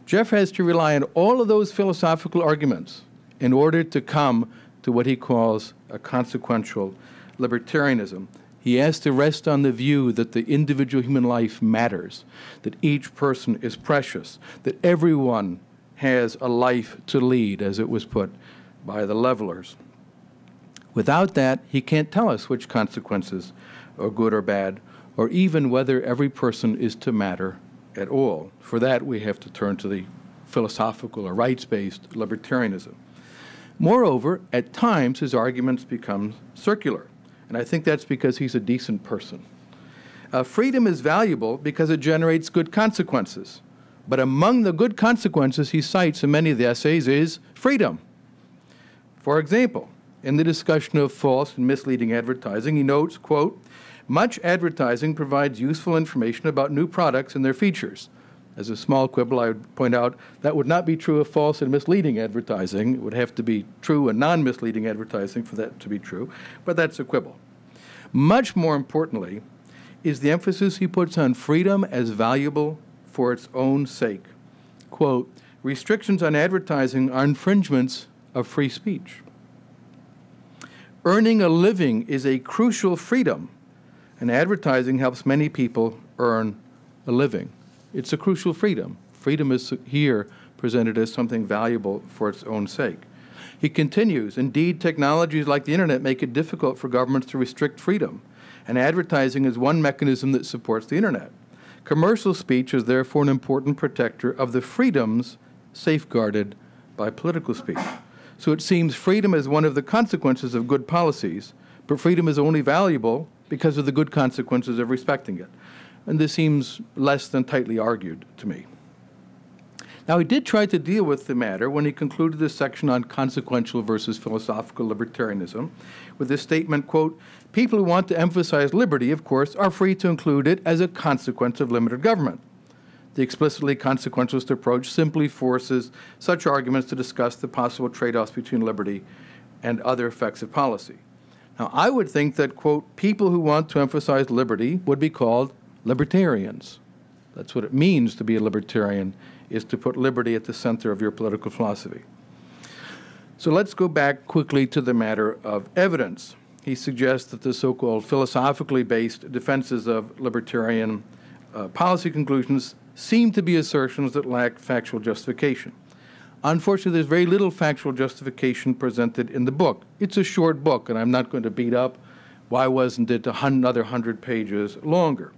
Jeff has to rely on all of those philosophical arguments in order to come to what he calls a consequential libertarianism. He has to rest on the view that the individual human life matters, that each person is precious, that everyone has a life to lead, as it was put by the levelers. Without that, he can't tell us which consequences are good or bad, or even whether every person is to matter at all. For that, we have to turn to the philosophical or rights based libertarianism. Moreover, at times his arguments become circular, and I think that's because he's a decent person. Uh, freedom is valuable because it generates good consequences. But among the good consequences he cites in many of the essays is freedom. For example, in the discussion of false and misleading advertising, he notes, quote, much advertising provides useful information about new products and their features. As a small quibble, I would point out that would not be true of false and misleading advertising. It would have to be true and non misleading advertising for that to be true, but that's a quibble. Much more importantly, is the emphasis he puts on freedom as valuable for its own sake. Quote, restrictions on advertising are infringements of free speech. Earning a living is a crucial freedom, and advertising helps many people earn a living. It's a crucial freedom. Freedom is here presented as something valuable for its own sake. He continues Indeed, technologies like the internet make it difficult for governments to restrict freedom. and advertising is one mechanism that supports the internet. Commercial speech is therefore an important protector of the freedoms safeguarded by political speech. So it seems freedom is one of the consequences of good policies, but freedom is only valuable because of the good consequences of respecting it. And this seems less than tightly argued to me. Now, he did try to deal with the matter when he concluded this section on consequential versus philosophical libertarianism with this statement, quote, people who want to emphasize liberty, of course, are free to include it as a consequence of limited government. The explicitly consequentialist approach simply forces such arguments to discuss the possible trade-offs between liberty and other effects of policy. Now, I would think that, quote, people who want to emphasize liberty would be called libertarians. That's what it means to be a libertarian, is to put liberty at the center of your political philosophy. So let's go back quickly to the matter of evidence. He suggests that the so-called philosophically based defenses of libertarian uh, policy conclusions seem to be assertions that lack factual justification. Unfortunately, there's very little factual justification presented in the book. It's a short book, and I'm not going to beat up why wasn't it another 100 pages longer.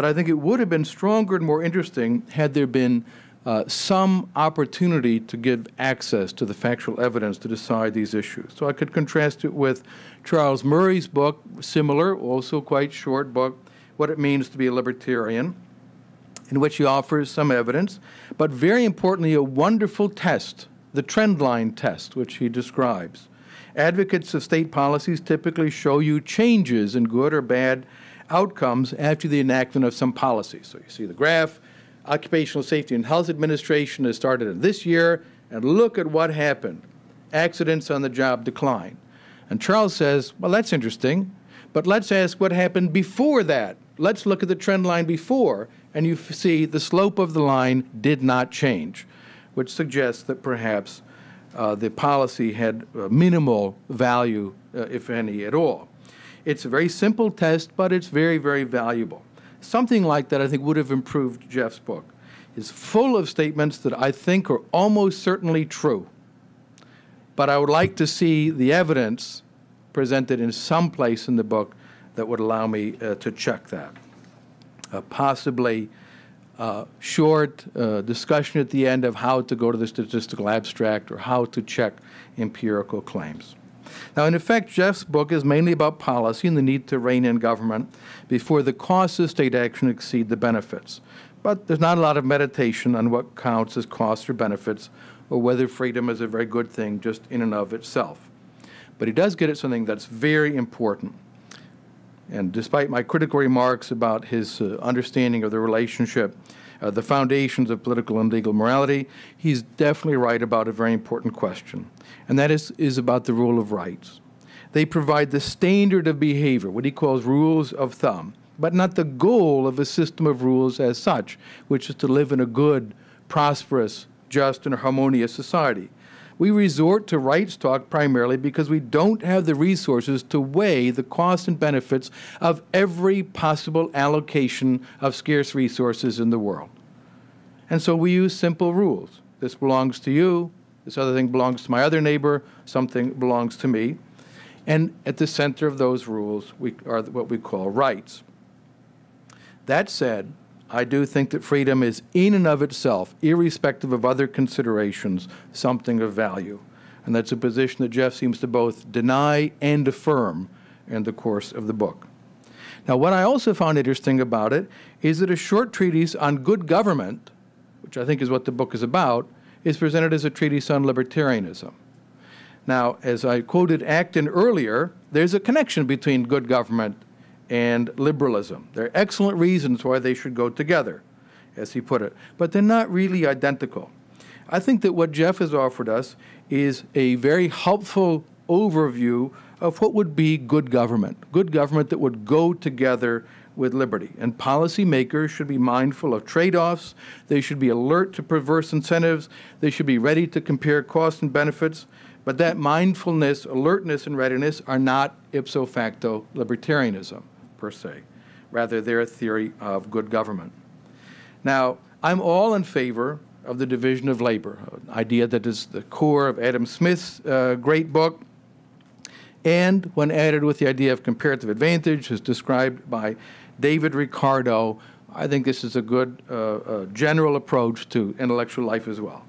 But I think it would have been stronger and more interesting had there been uh, some opportunity to give access to the factual evidence to decide these issues. So I could contrast it with Charles Murray's book, similar, also quite short book, What It Means to be a Libertarian, in which he offers some evidence, but very importantly, a wonderful test, the trendline test, which he describes. Advocates of state policies typically show you changes in good or bad outcomes after the enactment of some policy. So you see the graph, Occupational Safety and Health Administration has started this year, and look at what happened. Accidents on the job decline. And Charles says, well, that's interesting, but let's ask what happened before that. Let's look at the trend line before, and you see the slope of the line did not change, which suggests that perhaps uh, the policy had uh, minimal value, uh, if any at all. It's a very simple test, but it's very, very valuable. Something like that I think would have improved Jeff's book. It's full of statements that I think are almost certainly true. But I would like to see the evidence presented in some place in the book that would allow me uh, to check that. Uh, possibly uh, short uh, discussion at the end of how to go to the statistical abstract or how to check empirical claims. Now, in effect, Jeff's book is mainly about policy and the need to rein in government before the costs of state action exceed the benefits. But there's not a lot of meditation on what counts as costs or benefits or whether freedom is a very good thing just in and of itself. But he does get at something that's very important. And despite my critical remarks about his uh, understanding of the relationship, uh, the foundations of political and legal morality, he's definitely right about a very important question and that is, is about the rule of rights. They provide the standard of behavior, what he calls rules of thumb, but not the goal of a system of rules as such, which is to live in a good, prosperous, just, and harmonious society. We resort to rights talk primarily because we don't have the resources to weigh the costs and benefits of every possible allocation of scarce resources in the world. And so we use simple rules. This belongs to you, this other thing belongs to my other neighbor. Something belongs to me. And at the center of those rules we, are what we call rights. That said, I do think that freedom is in and of itself, irrespective of other considerations, something of value. And that's a position that Jeff seems to both deny and affirm in the course of the book. Now, what I also found interesting about it is that a short treatise on good government, which I think is what the book is about, is presented as a treatise on libertarianism. Now, as I quoted Acton earlier, there's a connection between good government and liberalism. There are excellent reasons why they should go together, as he put it, but they're not really identical. I think that what Jeff has offered us is a very helpful overview of what would be good government, good government that would go together with liberty. And policymakers should be mindful of trade offs. They should be alert to perverse incentives. They should be ready to compare costs and benefits. But that mindfulness, alertness, and readiness are not ipso facto libertarianism, per se. Rather, they're a theory of good government. Now, I'm all in favor of the division of labor, an idea that is the core of Adam Smith's uh, great book And when added with the idea of comparative advantage, as described by David Ricardo, I think this is a good uh, uh, general approach to intellectual life as well.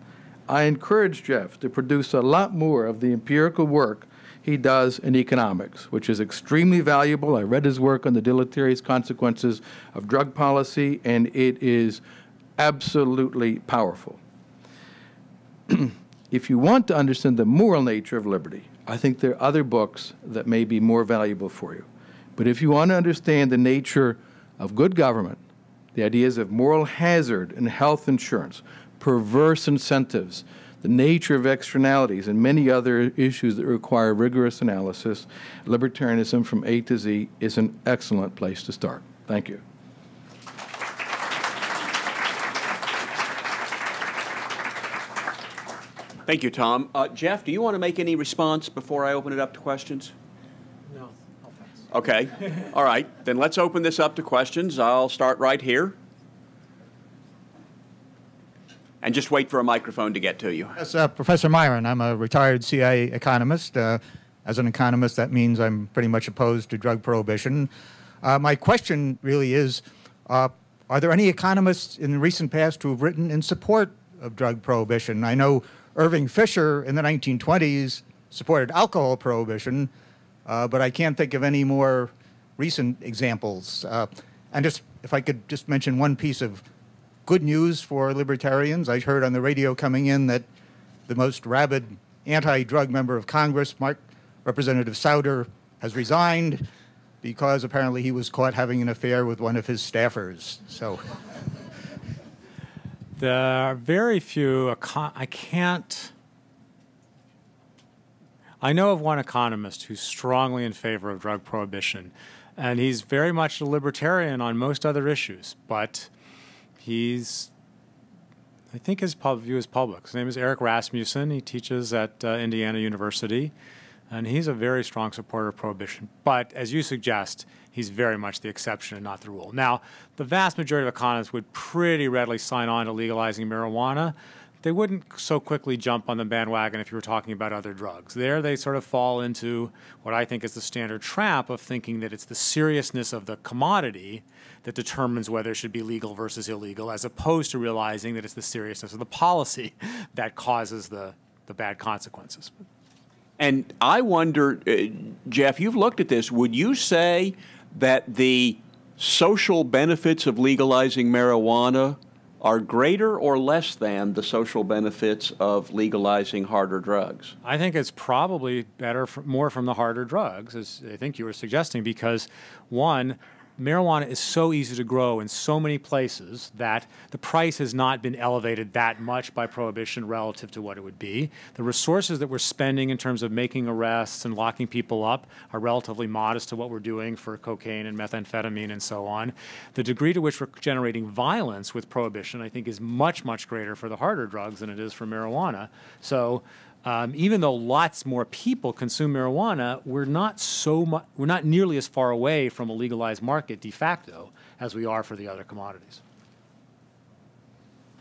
I encourage Jeff to produce a lot more of the empirical work he does in economics, which is extremely valuable. I read his work on the deleterious consequences of drug policy, and it is absolutely powerful. if you want to understand the moral nature of liberty, I think there are other books that may be more valuable for you. But if you want to understand the nature of good government, the ideas of moral hazard and health insurance, perverse incentives, the nature of externalities, and many other issues that require rigorous analysis, libertarianism from A to Z is an excellent place to start. Thank you. Thank you, Tom. Uh, Jeff, do you want to make any response before I open it up to questions? No. Okay. All right. Then let's open this up to questions. I'll start right here. And just wait for a microphone to get to you. Yes, uh, Professor Miron. I'm a retired CIA economist. Uh, as an economist, that means I'm pretty much opposed to drug prohibition. Uh, my question really is uh, Are there any economists in the recent past who have written in support of drug prohibition? I know Irving Fisher in the 1920s supported alcohol prohibition, uh, but I can't think of any more recent examples. Uh, and just if I could just mention one piece of good news for libertarians. I heard on the radio coming in that the most rabid anti-drug member of Congress, Mark, Representative Souder, has resigned because apparently he was caught having an affair with one of his staffers. So. There are very few, I can't, I know of one economist who's strongly in favor of drug prohibition, and he's very much a libertarian on most other issues, but he's I think his view is public. His name is Eric Rasmusen. He teaches at uh, Indiana University, and he's a very strong supporter of prohibition. But as you suggest, he's very much the exception and not the rule. Now, the vast majority of economists would pretty readily sign on to legalizing marijuana they wouldn't so quickly jump on the bandwagon if you were talking about other drugs. There, they sort of fall into what I think is the standard trap of thinking that it's the seriousness of the commodity that determines whether it should be legal versus illegal, as opposed to realizing that it's the seriousness of the policy that causes the, the bad consequences. And I wonder, uh, Jeff, you've looked at this. Would you say that the social benefits of legalizing marijuana are greater or less than the social benefits of legalizing harder drugs? I think it's probably better, for, more from the harder drugs, as I think you were suggesting, because one, marijuana is so easy to grow in so many places that the price has not been elevated that much by prohibition relative to what it would be. The resources that we're spending in terms of making arrests and locking people up are relatively modest to what we're doing for cocaine and methamphetamine and so on. The degree to which we're generating violence with prohibition, I think, is much, much greater for the harder drugs than it is for marijuana. So um, even though lots more people consume marijuana, we're not so much, we're not nearly as far away from a legalized market de facto as we are for the other commodities.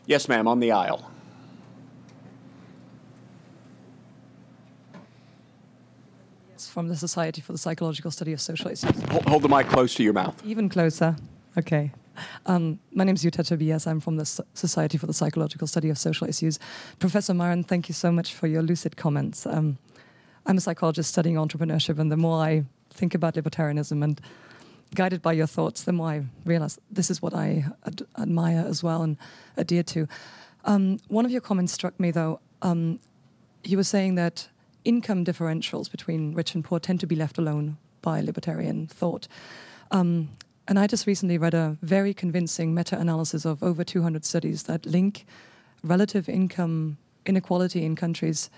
Yes, ma'am, on the aisle. From the Society for the Psychological Study of Social Issues. Hold, hold the mic close to your mouth. Even closer. Okay. Um, my name is Jutta Tobias. I'm from the Society for the Psychological Study of Social Issues. Professor Miron, thank you so much for your lucid comments. Um, I'm a psychologist studying entrepreneurship, and the more I think about libertarianism and guided by your thoughts, the more I realize this is what I ad admire as well and adhere to. Um, one of your comments struck me, though. Um, you were saying that income differentials between rich and poor tend to be left alone by libertarian thought. Um, and I just recently read a very convincing meta analysis of over 200 studies that link relative income inequality in countries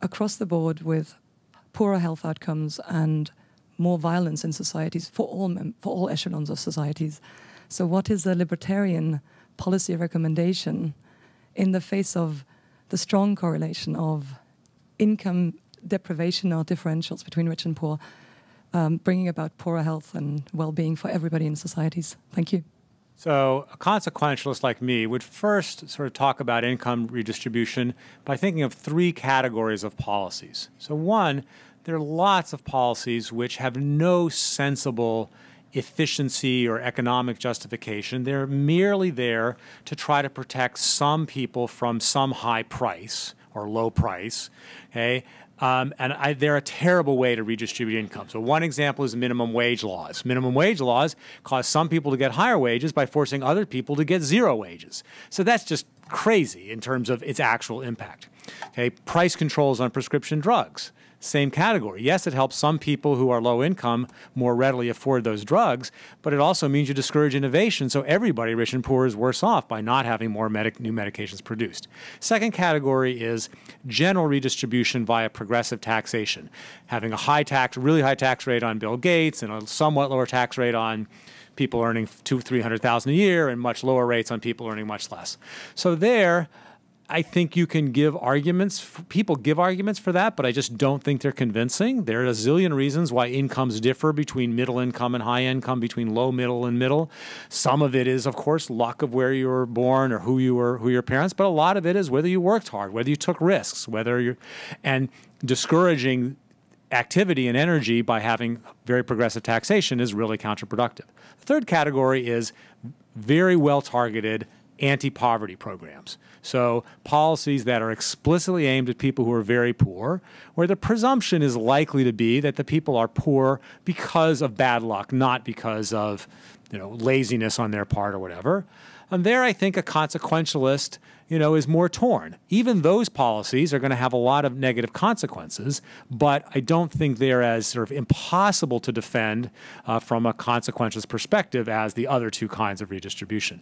across the board with poorer health outcomes and more violence in societies for all, for all echelons of societies. So, what is the libertarian policy recommendation in the face of the strong correlation of income deprivation or differentials between rich and poor um, bringing about poorer health and well-being for everybody in societies. Thank you. So a consequentialist like me would first sort of talk about income redistribution by thinking of three categories of policies. So one, there are lots of policies which have no sensible efficiency or economic justification. They're merely there to try to protect some people from some high price or low price. Okay. Um, and I, they're a terrible way to redistribute income. So one example is minimum wage laws. Minimum wage laws cause some people to get higher wages by forcing other people to get zero wages. So that's just crazy in terms of its actual impact. Okay, price controls on prescription drugs same category. Yes, it helps some people who are low income more readily afford those drugs, but it also means you discourage innovation, so everybody, rich and poor, is worse off by not having more medic new medications produced. Second category is general redistribution via progressive taxation, having a high tax, really high tax rate on Bill Gates and a somewhat lower tax rate on people earning two, three hundred thousand a year, and much lower rates on people earning much less. So there I think you can give arguments. People give arguments for that, but I just don't think they're convincing. There are a zillion reasons why incomes differ between middle income and high income, between low, middle, and middle. Some of it is, of course, luck of where you were born or who you were, who your parents. But a lot of it is whether you worked hard, whether you took risks, whether you're, and discouraging activity and energy by having very progressive taxation is really counterproductive. The third category is very well targeted anti poverty programs. So, policies that are explicitly aimed at people who are very poor, where the presumption is likely to be that the people are poor because of bad luck, not because of you know, laziness on their part or whatever. And there, I think a consequentialist, you know, is more torn. Even those policies are going to have a lot of negative consequences, but I don't think they're as sort of impossible to defend uh, from a consequentialist perspective as the other two kinds of redistribution.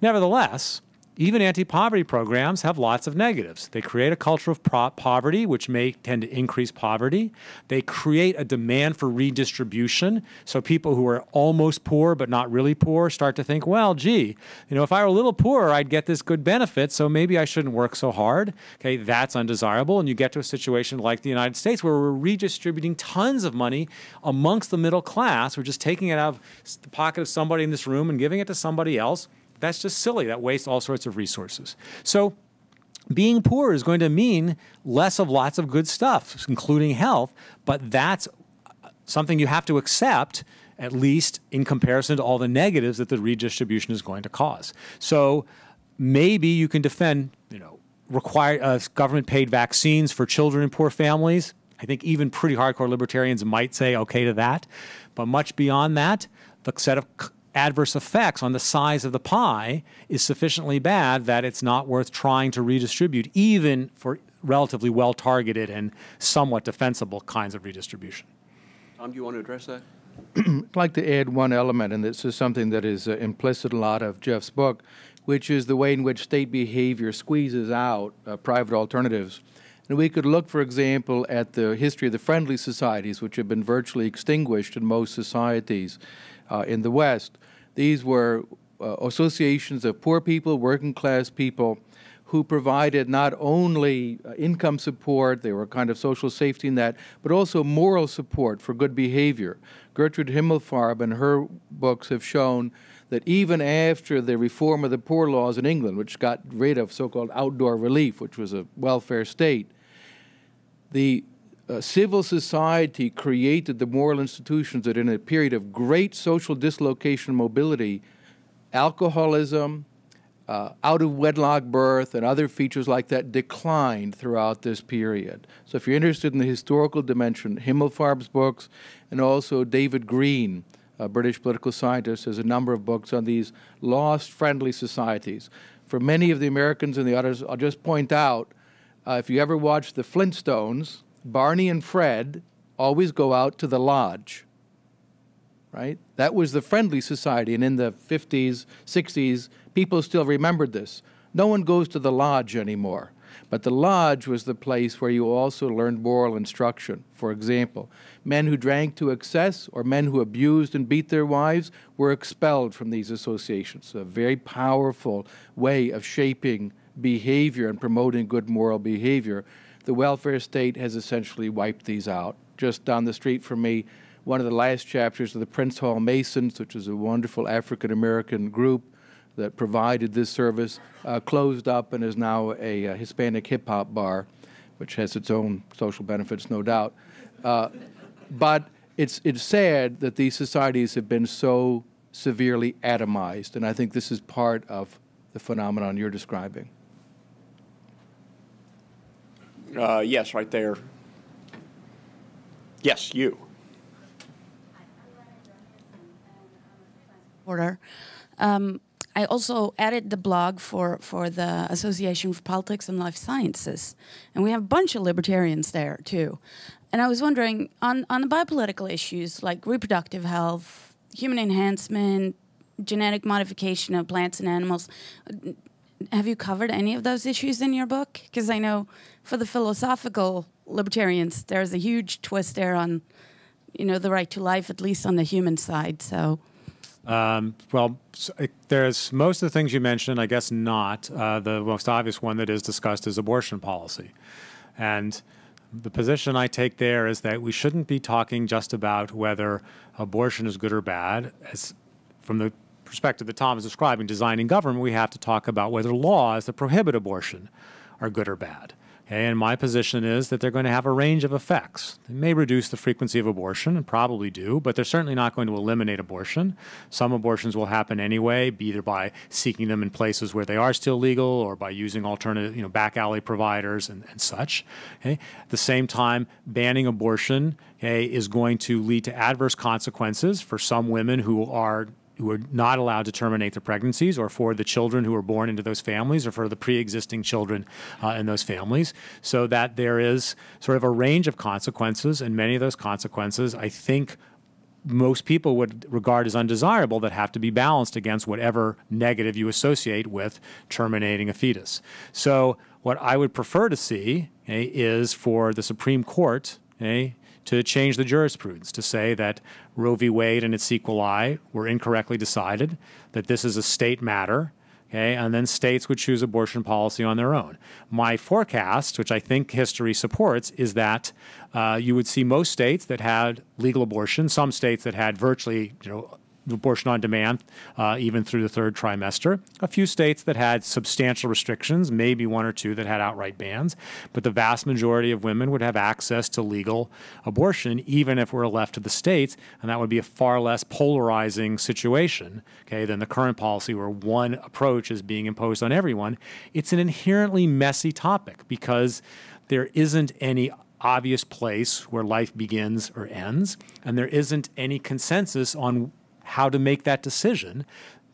Nevertheless, even anti poverty programs have lots of negatives. They create a culture of poverty, which may tend to increase poverty. They create a demand for redistribution. So people who are almost poor but not really poor start to think, well, gee, you know, if I were a little poorer, I'd get this good benefit, so maybe I shouldn't work so hard. Okay, that's undesirable. And you get to a situation like the United States where we're redistributing tons of money amongst the middle class. We're just taking it out of the pocket of somebody in this room and giving it to somebody else that's just silly. That wastes all sorts of resources. So being poor is going to mean less of lots of good stuff, including health, but that's something you have to accept at least in comparison to all the negatives that the redistribution is going to cause. So maybe you can defend, you know, require uh, government paid vaccines for children in poor families. I think even pretty hardcore libertarians might say okay to that. But much beyond that, the set of adverse effects on the size of the pie is sufficiently bad that it's not worth trying to redistribute, even for relatively well targeted and somewhat defensible kinds of redistribution. Tom, do you want to address that? I'd like to add one element, and this is something that is uh, implicit in a lot of Jeff's book, which is the way in which state behavior squeezes out uh, private alternatives. And we could look, for example, at the history of the friendly societies, which have been virtually extinguished in most societies uh, in the West. These were uh, associations of poor people, working class people, who provided not only uh, income support, they were a kind of social safety net, but also moral support for good behavior. Gertrude Himmelfarb and her books have shown that even after the reform of the poor laws in England, which got rid of so called outdoor relief, which was a welfare state, the uh, civil society created the moral institutions that, in a period of great social dislocation and mobility, alcoholism, uh, out of wedlock birth, and other features like that declined throughout this period. So, if you're interested in the historical dimension, Himmelfarb's books, and also David Green, a British political scientist, has a number of books on these lost friendly societies. For many of the Americans and the others, I'll just point out uh, if you ever watch the Flintstones, Barney and Fred always go out to the lodge. Right? That was the friendly society. And in the 50s, 60s, people still remembered this. No one goes to the lodge anymore. But the lodge was the place where you also learned moral instruction. For example, men who drank to excess or men who abused and beat their wives were expelled from these associations. So a very powerful way of shaping behavior and promoting good moral behavior the welfare state has essentially wiped these out. Just down the street from me, one of the last chapters of the Prince Hall Masons, which is a wonderful African American group that provided this service, uh, closed up and is now a, a Hispanic hip hop bar, which has its own social benefits, no doubt. Uh, but it's, it's sad that these societies have been so severely atomized, and I think this is part of the phenomenon you're describing. Uh, yes, right there. Yes, you. Order. Um, I also added the blog for, for the Association for Politics and Life Sciences, and we have a bunch of libertarians there too. And I was wondering on, on the biopolitical issues like reproductive health, human enhancement, genetic modification of plants and animals, have you covered any of those issues in your book? Because I know for the philosophical libertarians, there's a huge twist there on, you know, the right to life, at least on the human side. So. Um, well, there's most of the things you mentioned, I guess not. Uh, the most obvious one that is discussed is abortion policy. And the position I take there is that we shouldn't be talking just about whether abortion is good or bad. As from the perspective that Tom is describing, designing government, we have to talk about whether laws that prohibit abortion are good or bad. Okay, and my position is that they're going to have a range of effects. They may reduce the frequency of abortion, and probably do, but they're certainly not going to eliminate abortion. Some abortions will happen anyway, either by seeking them in places where they are still legal or by using alternative, you know, back alley providers and, and such. Okay? At the same time, banning abortion okay, is going to lead to adverse consequences for some women who are who are not allowed to terminate their pregnancies, or for the children who are born into those families, or for the pre existing children uh, in those families, so that there is sort of a range of consequences, and many of those consequences, I think, most people would regard as undesirable that have to be balanced against whatever negative you associate with terminating a fetus. So, what I would prefer to see okay, is for the Supreme Court okay, to change the jurisprudence to say that Roe v. Wade and its sequel I were incorrectly decided, that this is a state matter, okay, and then states would choose abortion policy on their own. My forecast, which I think history supports, is that uh, you would see most states that had legal abortion, some states that had virtually, you know, abortion on demand, uh, even through the third trimester. A few states that had substantial restrictions, maybe one or two that had outright bans, but the vast majority of women would have access to legal abortion, even if we're left to the states, and that would be a far less polarizing situation, okay, than the current policy where one approach is being imposed on everyone. It's an inherently messy topic because there isn't any obvious place where life begins or ends, and there isn't any consensus on how to make that decision.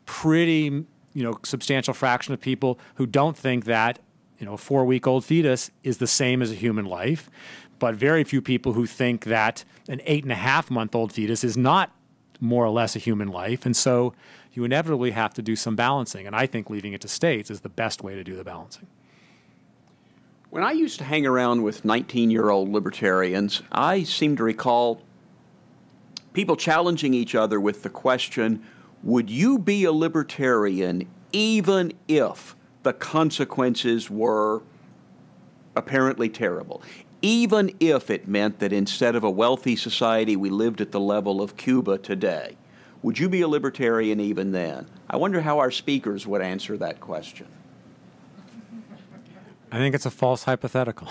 Pretty, you know, substantial fraction of people who don't think that, you know, a four week old fetus is the same as a human life, but very few people who think that an eight and a half month old fetus is not more or less a human life. And so you inevitably have to do some balancing. And I think leaving it to states is the best way to do the balancing. When I used to hang around with 19 year old libertarians, I seem to recall people challenging each other with the question would you be a libertarian even if the consequences were apparently terrible? Even if it meant that instead of a wealthy society, we lived at the level of Cuba today. Would you be a libertarian even then? I wonder how our speakers would answer that question. I think it's a false hypothetical.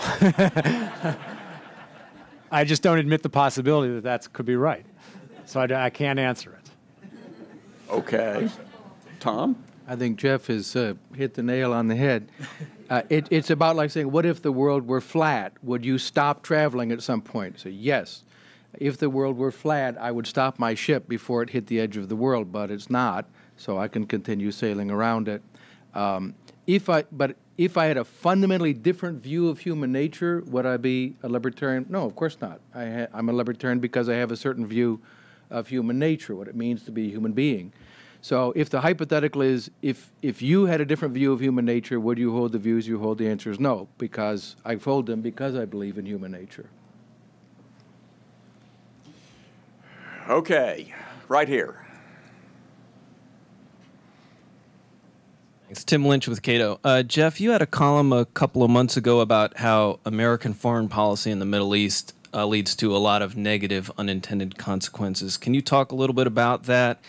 I just don't admit the possibility that that could be right. So I, I can't answer it. Okay. Tom? I think Jeff has uh, hit the nail on the head. Uh, it, it's about like saying, what if the world were flat? Would you stop traveling at some point? So, yes. If the world were flat, I would stop my ship before it hit the edge of the world, but it's not, so I can continue sailing around it. Um, if I, but if I had a fundamentally different view of human nature, would I be a libertarian? No, of course not. I am a libertarian because I have a certain view of human nature, what it means to be a human being. So if the hypothetical is, if, if you had a different view of human nature, would you hold the views you hold? The answer is no, because I hold them because I believe in human nature. Okay, right here. It's Tim Lynch with Cato. Uh, Jeff, you had a column a couple of months ago about how American foreign policy in the Middle East uh, leads to a lot of negative unintended consequences. Can you talk a little bit about that?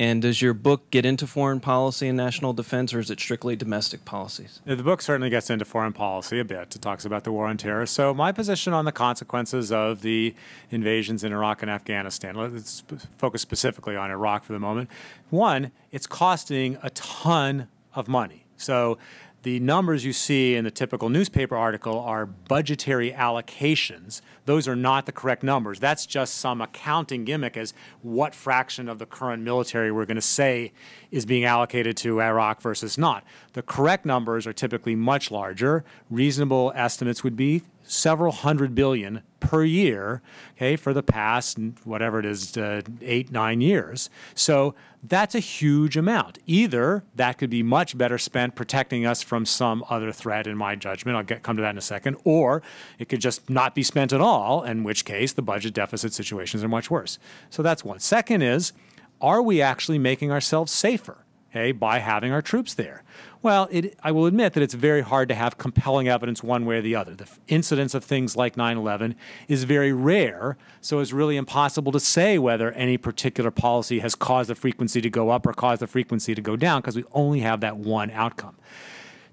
And does your book get into foreign policy and national defense, or is it strictly domestic policies? The book certainly gets into foreign policy a bit. It talks about the war on terror. So, my position on the consequences of the invasions in Iraq and Afghanistan, let's focus specifically on Iraq for the moment. One, it's costing a ton of money. So, the numbers you see in the typical newspaper article are budgetary allocations. Those are not the correct numbers. That's just some accounting gimmick as what fraction of the current military we're going to say is being allocated to Iraq versus not. The correct numbers are typically much larger. Reasonable estimates would be several hundred billion per year, okay, for the past whatever it is, uh, eight, nine years. So that's a huge amount. Either that could be much better spent protecting us from some other threat, in my judgment. I'll get come to that in a second. Or it could just not be spent at all, in which case the budget deficit situations are much worse. So that's one. Second is, are we actually making ourselves safer? Okay, by having our troops there. Well, it, I will admit that it's very hard to have compelling evidence one way or the other. The incidence of things like 9 11 is very rare, so it's really impossible to say whether any particular policy has caused the frequency to go up or caused the frequency to go down because we only have that one outcome.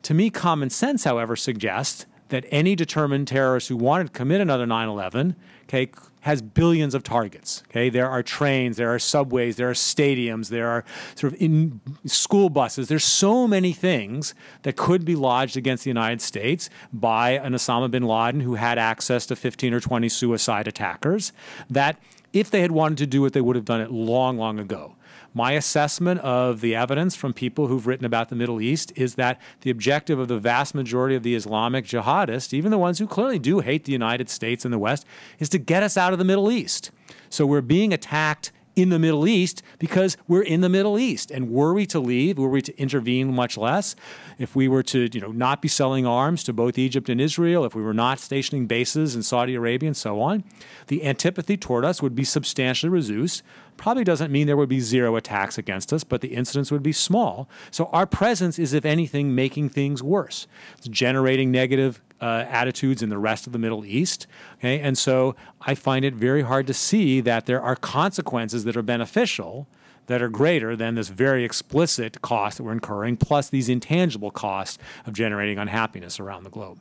To me, common sense, however, suggests that any determined terrorist who wanted to commit another 9 11 okay, has billions of targets. Okay, there are trains, there are subways, there are stadiums, there are sort of in school buses. There's so many things that could be lodged against the United States by an Osama bin Laden who had access to 15 or 20 suicide attackers that if they had wanted to do it, they would have done it long, long ago. My assessment of the evidence from people who've written about the Middle East is that the objective of the vast majority of the Islamic jihadists, even the ones who clearly do hate the United States and the West, is to get us out of the Middle East. So we're being attacked in the Middle East because we're in the Middle East. And were we to leave, were we to intervene much less, if we were to you know, not be selling arms to both Egypt and Israel, if we were not stationing bases in Saudi Arabia and so on, the antipathy toward us would be substantially reduced. Probably doesn't mean there would be zero attacks against us, but the incidence would be small. So our presence is, if anything, making things worse. It's generating negative uh, attitudes in the rest of the Middle East. Okay, and so I find it very hard to see that there are consequences that are beneficial that are greater than this very explicit cost that we're incurring, plus these intangible costs of generating unhappiness around the globe.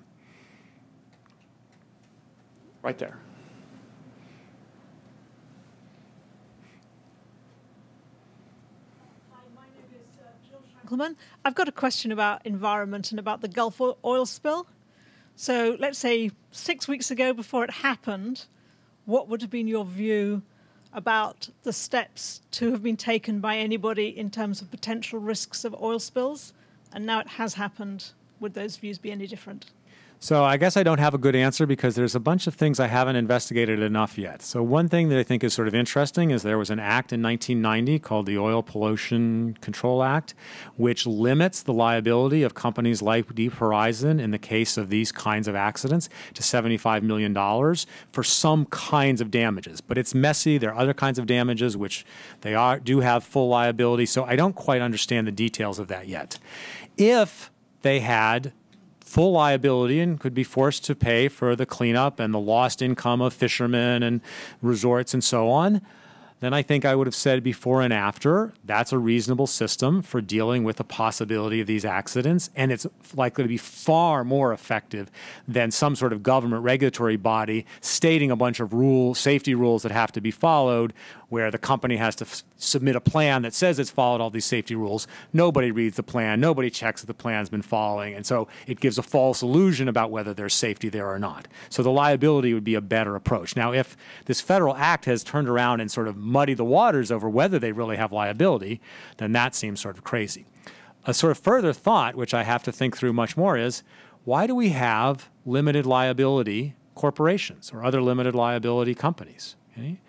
Right there. I've got a question about environment and about the Gulf oil spill. So let's say six weeks ago, before it happened, what would have been your view about the steps to have been taken by anybody in terms of potential risks of oil spills? And now it has happened. Would those views be any different? So I guess I don't have a good answer because there's a bunch of things I haven't investigated enough yet. So one thing that I think is sort of interesting is there was an act in 1990 called the Oil Pollution Control Act, which limits the liability of companies like Deep Horizon in the case of these kinds of accidents to $75 million for some kinds of damages. But it's messy. There are other kinds of damages which they are, do have full liability. So I don't quite understand the details of that yet. If they had full liability and could be forced to pay for the cleanup and the lost income of fishermen and resorts and so on then I think I would have said before and after that's a reasonable system for dealing with the possibility of these accidents. And it's likely to be far more effective than some sort of government regulatory body stating a bunch of rules, safety rules that have to be followed, where the company has to submit a plan that says it's followed all these safety rules. Nobody reads the plan, nobody checks that the plan's been following. And so it gives a false illusion about whether there's safety there or not. So the liability would be a better approach. Now, if this federal act has turned around and sort of muddied the waters over whether they really have liability, then that seems sort of crazy. A sort of further thought, which I have to think through much more, is why do we have limited liability corporations or other limited liability companies? Okay?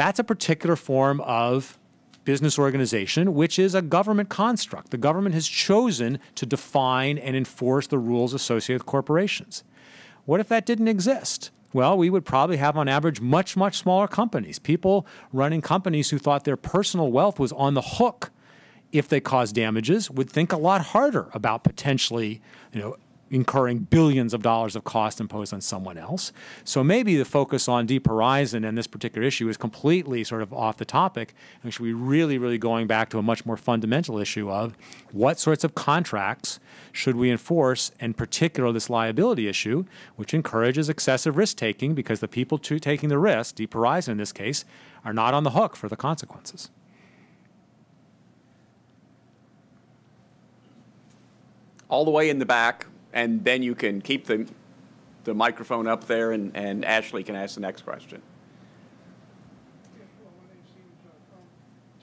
That's a particular form of business organization, which is a government construct. The government has chosen to define and enforce the rules associated with corporations. What if that didn't exist? Well, we would probably have on average much, much smaller companies. People running companies who thought their personal wealth was on the hook if they caused damages would think a lot harder about potentially, you know, incurring billions of dollars of cost imposed on someone else. So maybe the focus on Deep Horizon and this particular issue is completely sort of off the topic, and we should be really, really going back to a much more fundamental issue of what sorts of contracts should we enforce, in particular this liability issue, which encourages excessive risk taking because the people taking the risk, Deep Horizon in this case, are not on the hook for the consequences. All the way in the back, and then you can keep the, the microphone up there, and, and Ashley can ask the next question.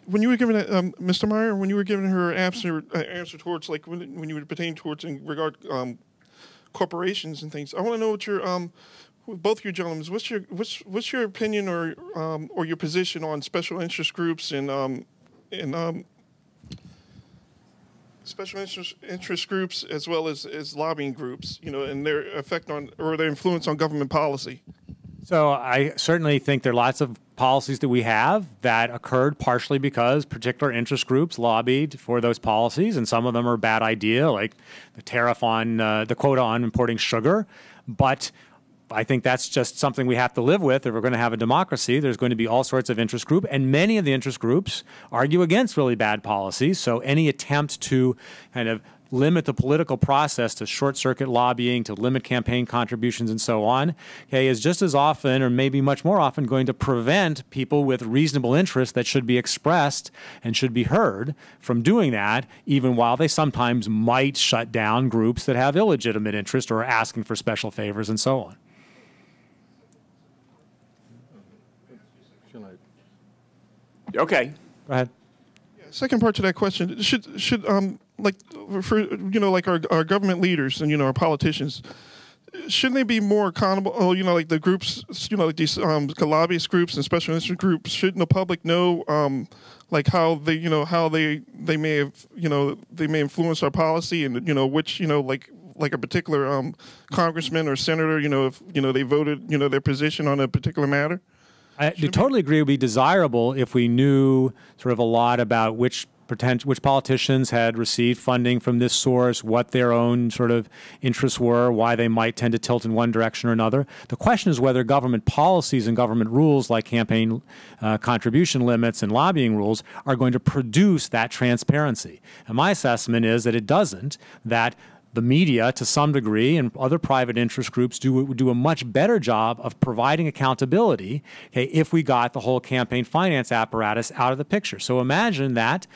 when you were giving um, Mr. Meyer, when you were giving her answer uh, answer towards like when, when you were pertaining towards in regard um, corporations and things, I want to know what your um, both your gentlemen, what's your what's what's your opinion or um, or your position on special interest groups and um, and um, special interest, interest groups as well as, as lobbying groups, you know, and their effect on or their influence on government policy? So I certainly think there are lots of policies that we have that occurred partially because particular interest groups lobbied for those policies, and some of them are a bad idea, like the tariff on uh, the quota on importing sugar. But I think that's just something we have to live with if we're going to have a democracy. There's going to be all sorts of interest groups, and many of the interest groups argue against really bad policies. So any attempt to kind of limit the political process to short circuit lobbying, to limit campaign contributions, and so on, okay, is just as often, or maybe much more often, going to prevent people with reasonable interests that should be expressed and should be heard from doing that, even while they sometimes might shut down groups that have illegitimate interest or are asking for special favors and so on. Okay. Go ahead. Yeah, second part to that question should should um like for you know like our our government leaders and you know our politicians shouldn't they be more accountable? Oh, you know, like the groups, you know, like these um, lobbyist groups and special interest groups. Shouldn't the public know, um, like how they, you know, how they they may have, you know, they may influence our policy and you know which, you know, like like a particular um, congressman or senator, you know, if you know they voted, you know, their position on a particular matter. I totally agree. It would be desirable if we knew sort of a lot about which potential, which politicians had received funding from this source, what their own sort of interests were, why they might tend to tilt in one direction or another. The question is whether government policies and government rules like campaign uh, contribution limits and lobbying rules are going to produce that transparency. And my assessment is that it doesn't, that the media to some degree and other private interest groups do, do a much better job of providing accountability okay, if we got the whole campaign finance apparatus out of the picture. So imagine that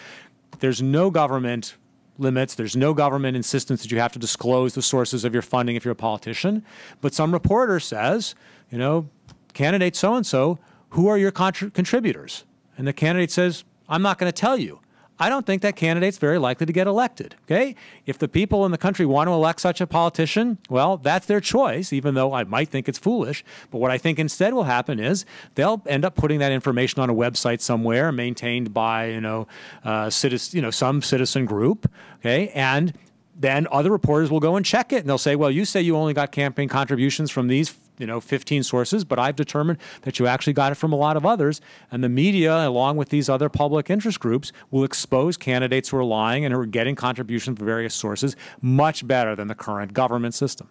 there's no government limits, there's no government insistence that you have to disclose the sources of your funding if you're a politician, but some reporter says, you know, candidate so and so, who are your contributors? And the candidate says, I'm not going to tell you. I don't think that candidate's very likely to get elected. Okay? If the people in the country want to elect such a politician, well, that's their choice, even though I might think it's foolish. But what I think instead will happen is they'll end up putting that information on a website somewhere maintained by, you know, uh, citizen, you know, some citizen group. Okay? And then other reporters will go and check it and they'll say, well, you say you only got campaign contributions from these you know 15 sources, but I've determined that you actually got it from a lot of others. And the media, along with these other public interest groups, will expose candidates who are lying and who are getting contributions from various sources much better than the current government system.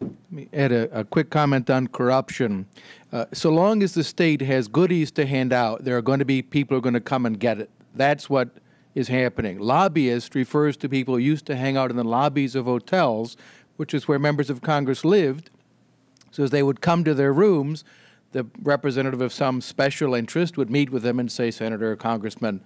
Let me add a, a quick comment on corruption. Uh, so long as the state has goodies to hand out, there are going to be people who are going to come and get it. That's what is happening. Lobbyist refers to people who used to hang out in the lobbies of hotels which is where members of Congress lived. So as they would come to their rooms, the representative of some special interest would meet with them and say, Senator, Congressman,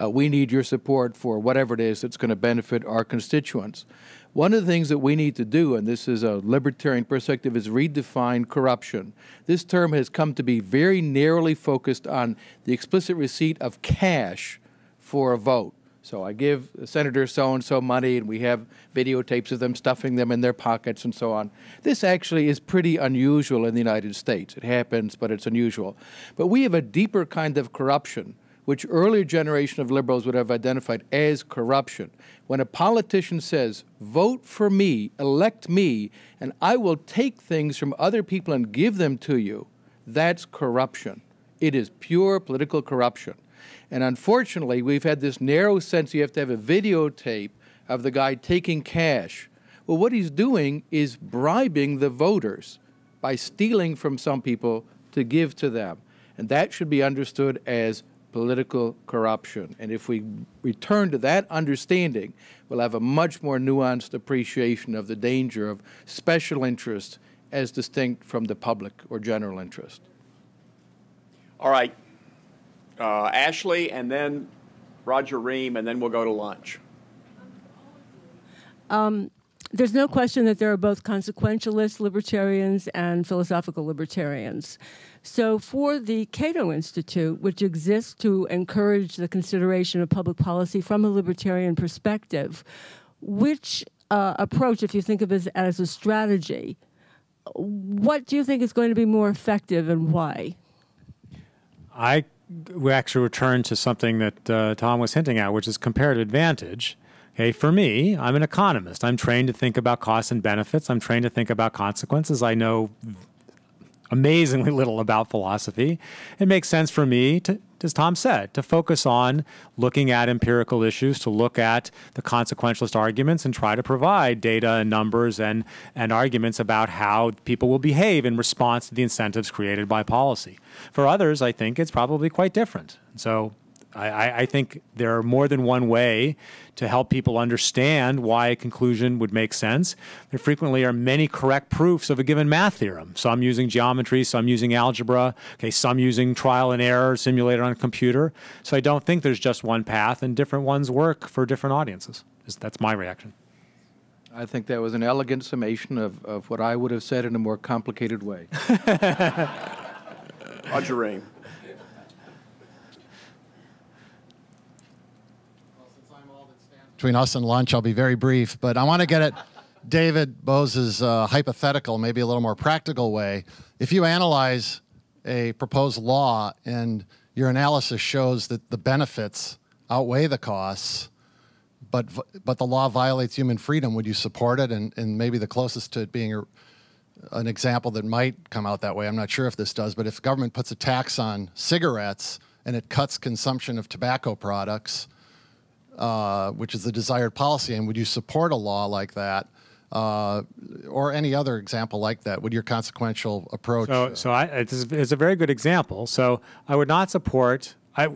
uh, we need your support for whatever it is that's going to benefit our constituents. One of the things that we need to do, and this is a libertarian perspective, is redefine corruption. This term has come to be very narrowly focused on the explicit receipt of cash for a vote. So I give Senator so and so money, and we have videotapes of them stuffing them in their pockets and so on. This actually is pretty unusual in the United States. It happens, but it's unusual. But we have a deeper kind of corruption, which earlier generation of liberals would have identified as corruption. When a politician says, vote for me, elect me, and I will take things from other people and give them to you, that's corruption. It is pure political corruption. And unfortunately, we've had this narrow sense you have to have a videotape of the guy taking cash Well, what he's doing is bribing the voters by stealing from some people to give to them. And that should be understood as political corruption. And if we return to that understanding, we'll have a much more nuanced appreciation of the danger of special interest as distinct from the public or general interest. All right. Uh, Ashley, and then Roger Ream, and then we'll go to lunch. Um, there's no question that there are both consequentialist libertarians and philosophical libertarians. So, for the Cato Institute, which exists to encourage the consideration of public policy from a libertarian perspective, which uh, approach, if you think of it as, as a strategy, what do you think is going to be more effective and why? I we actually return to something that uh, Tom was hinting at, which is comparative advantage. Okay, for me, I'm an economist. I'm trained to think about costs and benefits. I'm trained to think about consequences. I know amazingly little about philosophy. It makes sense for me to, as Tom said, to focus on looking at empirical issues, to look at the consequentialist arguments and try to provide data and numbers and, and arguments about how people will behave in response to the incentives created by policy. For others, I think it's probably quite different. So I, I, think there are more than one way to help people understand why a conclusion would make sense. There frequently are many correct proofs of a given math theorem. Some using geometry, some using algebra, okay, some using trial and error simulated on a computer. So I don't think there's just one path, and different ones work for different audiences. That's my reaction. I think that was an elegant summation of, of what I would have said in a more complicated way. Roger Ream. Between us and lunch. I'll be very brief, but I want to get at David Boaz's uh, hypothetical, maybe a little more practical way. If you analyze a proposed law and your analysis shows that the benefits outweigh the costs, but but the law violates human freedom, would you support it? And and maybe the closest to it being a, an example that might come out that way. I'm not sure if this does, but if government puts a tax on cigarettes and it cuts consumption of tobacco products uh, which is the desired policy, and would you support a law like that? Uh, or any other example like that? Would your consequential approach? So, so I, it's, it's, a very good example. So I would not support. I,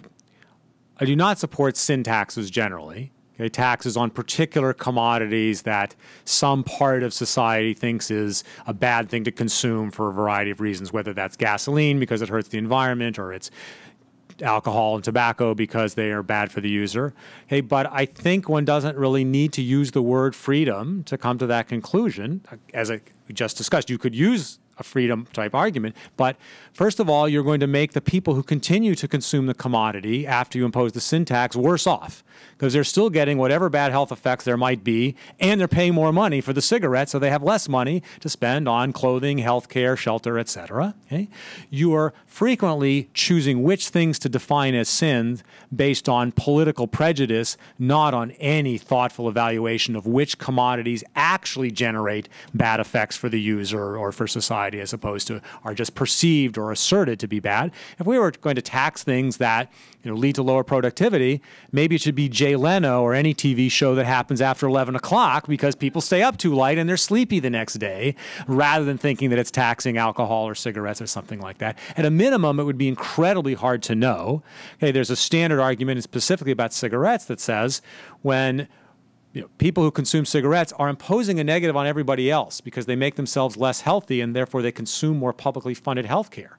I do not support sin taxes generally. Okay, taxes on particular commodities that some part of society thinks is a bad thing to consume for a variety of reasons, whether that's gasoline because it hurts the environment or it's alcohol and tobacco because they are bad for the user. Hey, but I think one doesn't really need to use the word freedom to come to that conclusion. As I just discussed, you could use a freedom type argument. But first of all, you're going to make the people who continue to consume the commodity after you impose the sin tax worse off because they're still getting whatever bad health effects there might be, and they're paying more money for the cigarette, so they have less money to spend on clothing, health care, shelter, etc. Okay? You are frequently choosing which things to define as sins based on political prejudice, not on any thoughtful evaluation of which commodities actually generate bad effects for the user or for society as opposed to are just perceived or asserted to be bad. If we were going to tax things that you know, lead to lower productivity, maybe it should be Jay Leno or any TV show that happens after 11 o'clock because people stay up too late and they're sleepy the next day, rather than thinking that it's taxing alcohol or cigarettes or something like that. At a minimum, it would be incredibly hard to know. Okay, there's a standard argument specifically about cigarettes that says when you know, people who consume cigarettes are imposing a negative on everybody else because they make themselves less healthy and therefore they consume more publicly funded health care.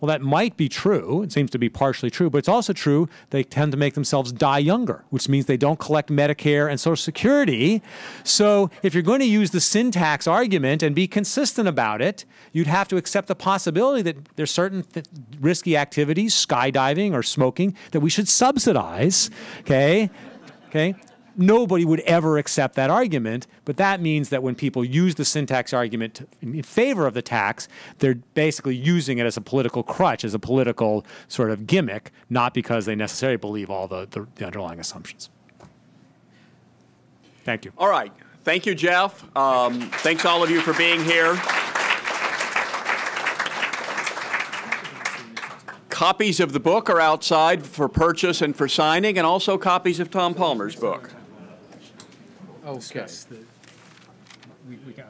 Well, that might be true. It seems to be partially true, but it's also true they tend to make themselves die younger, which means they don't collect Medicare and Social Security. So if you're going to use the sin tax argument and be consistent about it, you'd have to accept the possibility that there's certain th- risky activities, skydiving or smoking, that we should subsidize. Okay? Okay? Nobody would ever accept that argument. But that means that when people use the sin tax argument in favor of the tax, they're basically using it as a political crutch, as a political sort of gimmick, not because they necessarily believe all the, the, the underlying assumptions. Thank you. All right. Thank you, Jeff. Um, thanks all of you for being here. Copies of the book are outside for purchase and for signing, and also copies of Tom Palmer's book. Oh, okay. we, we got,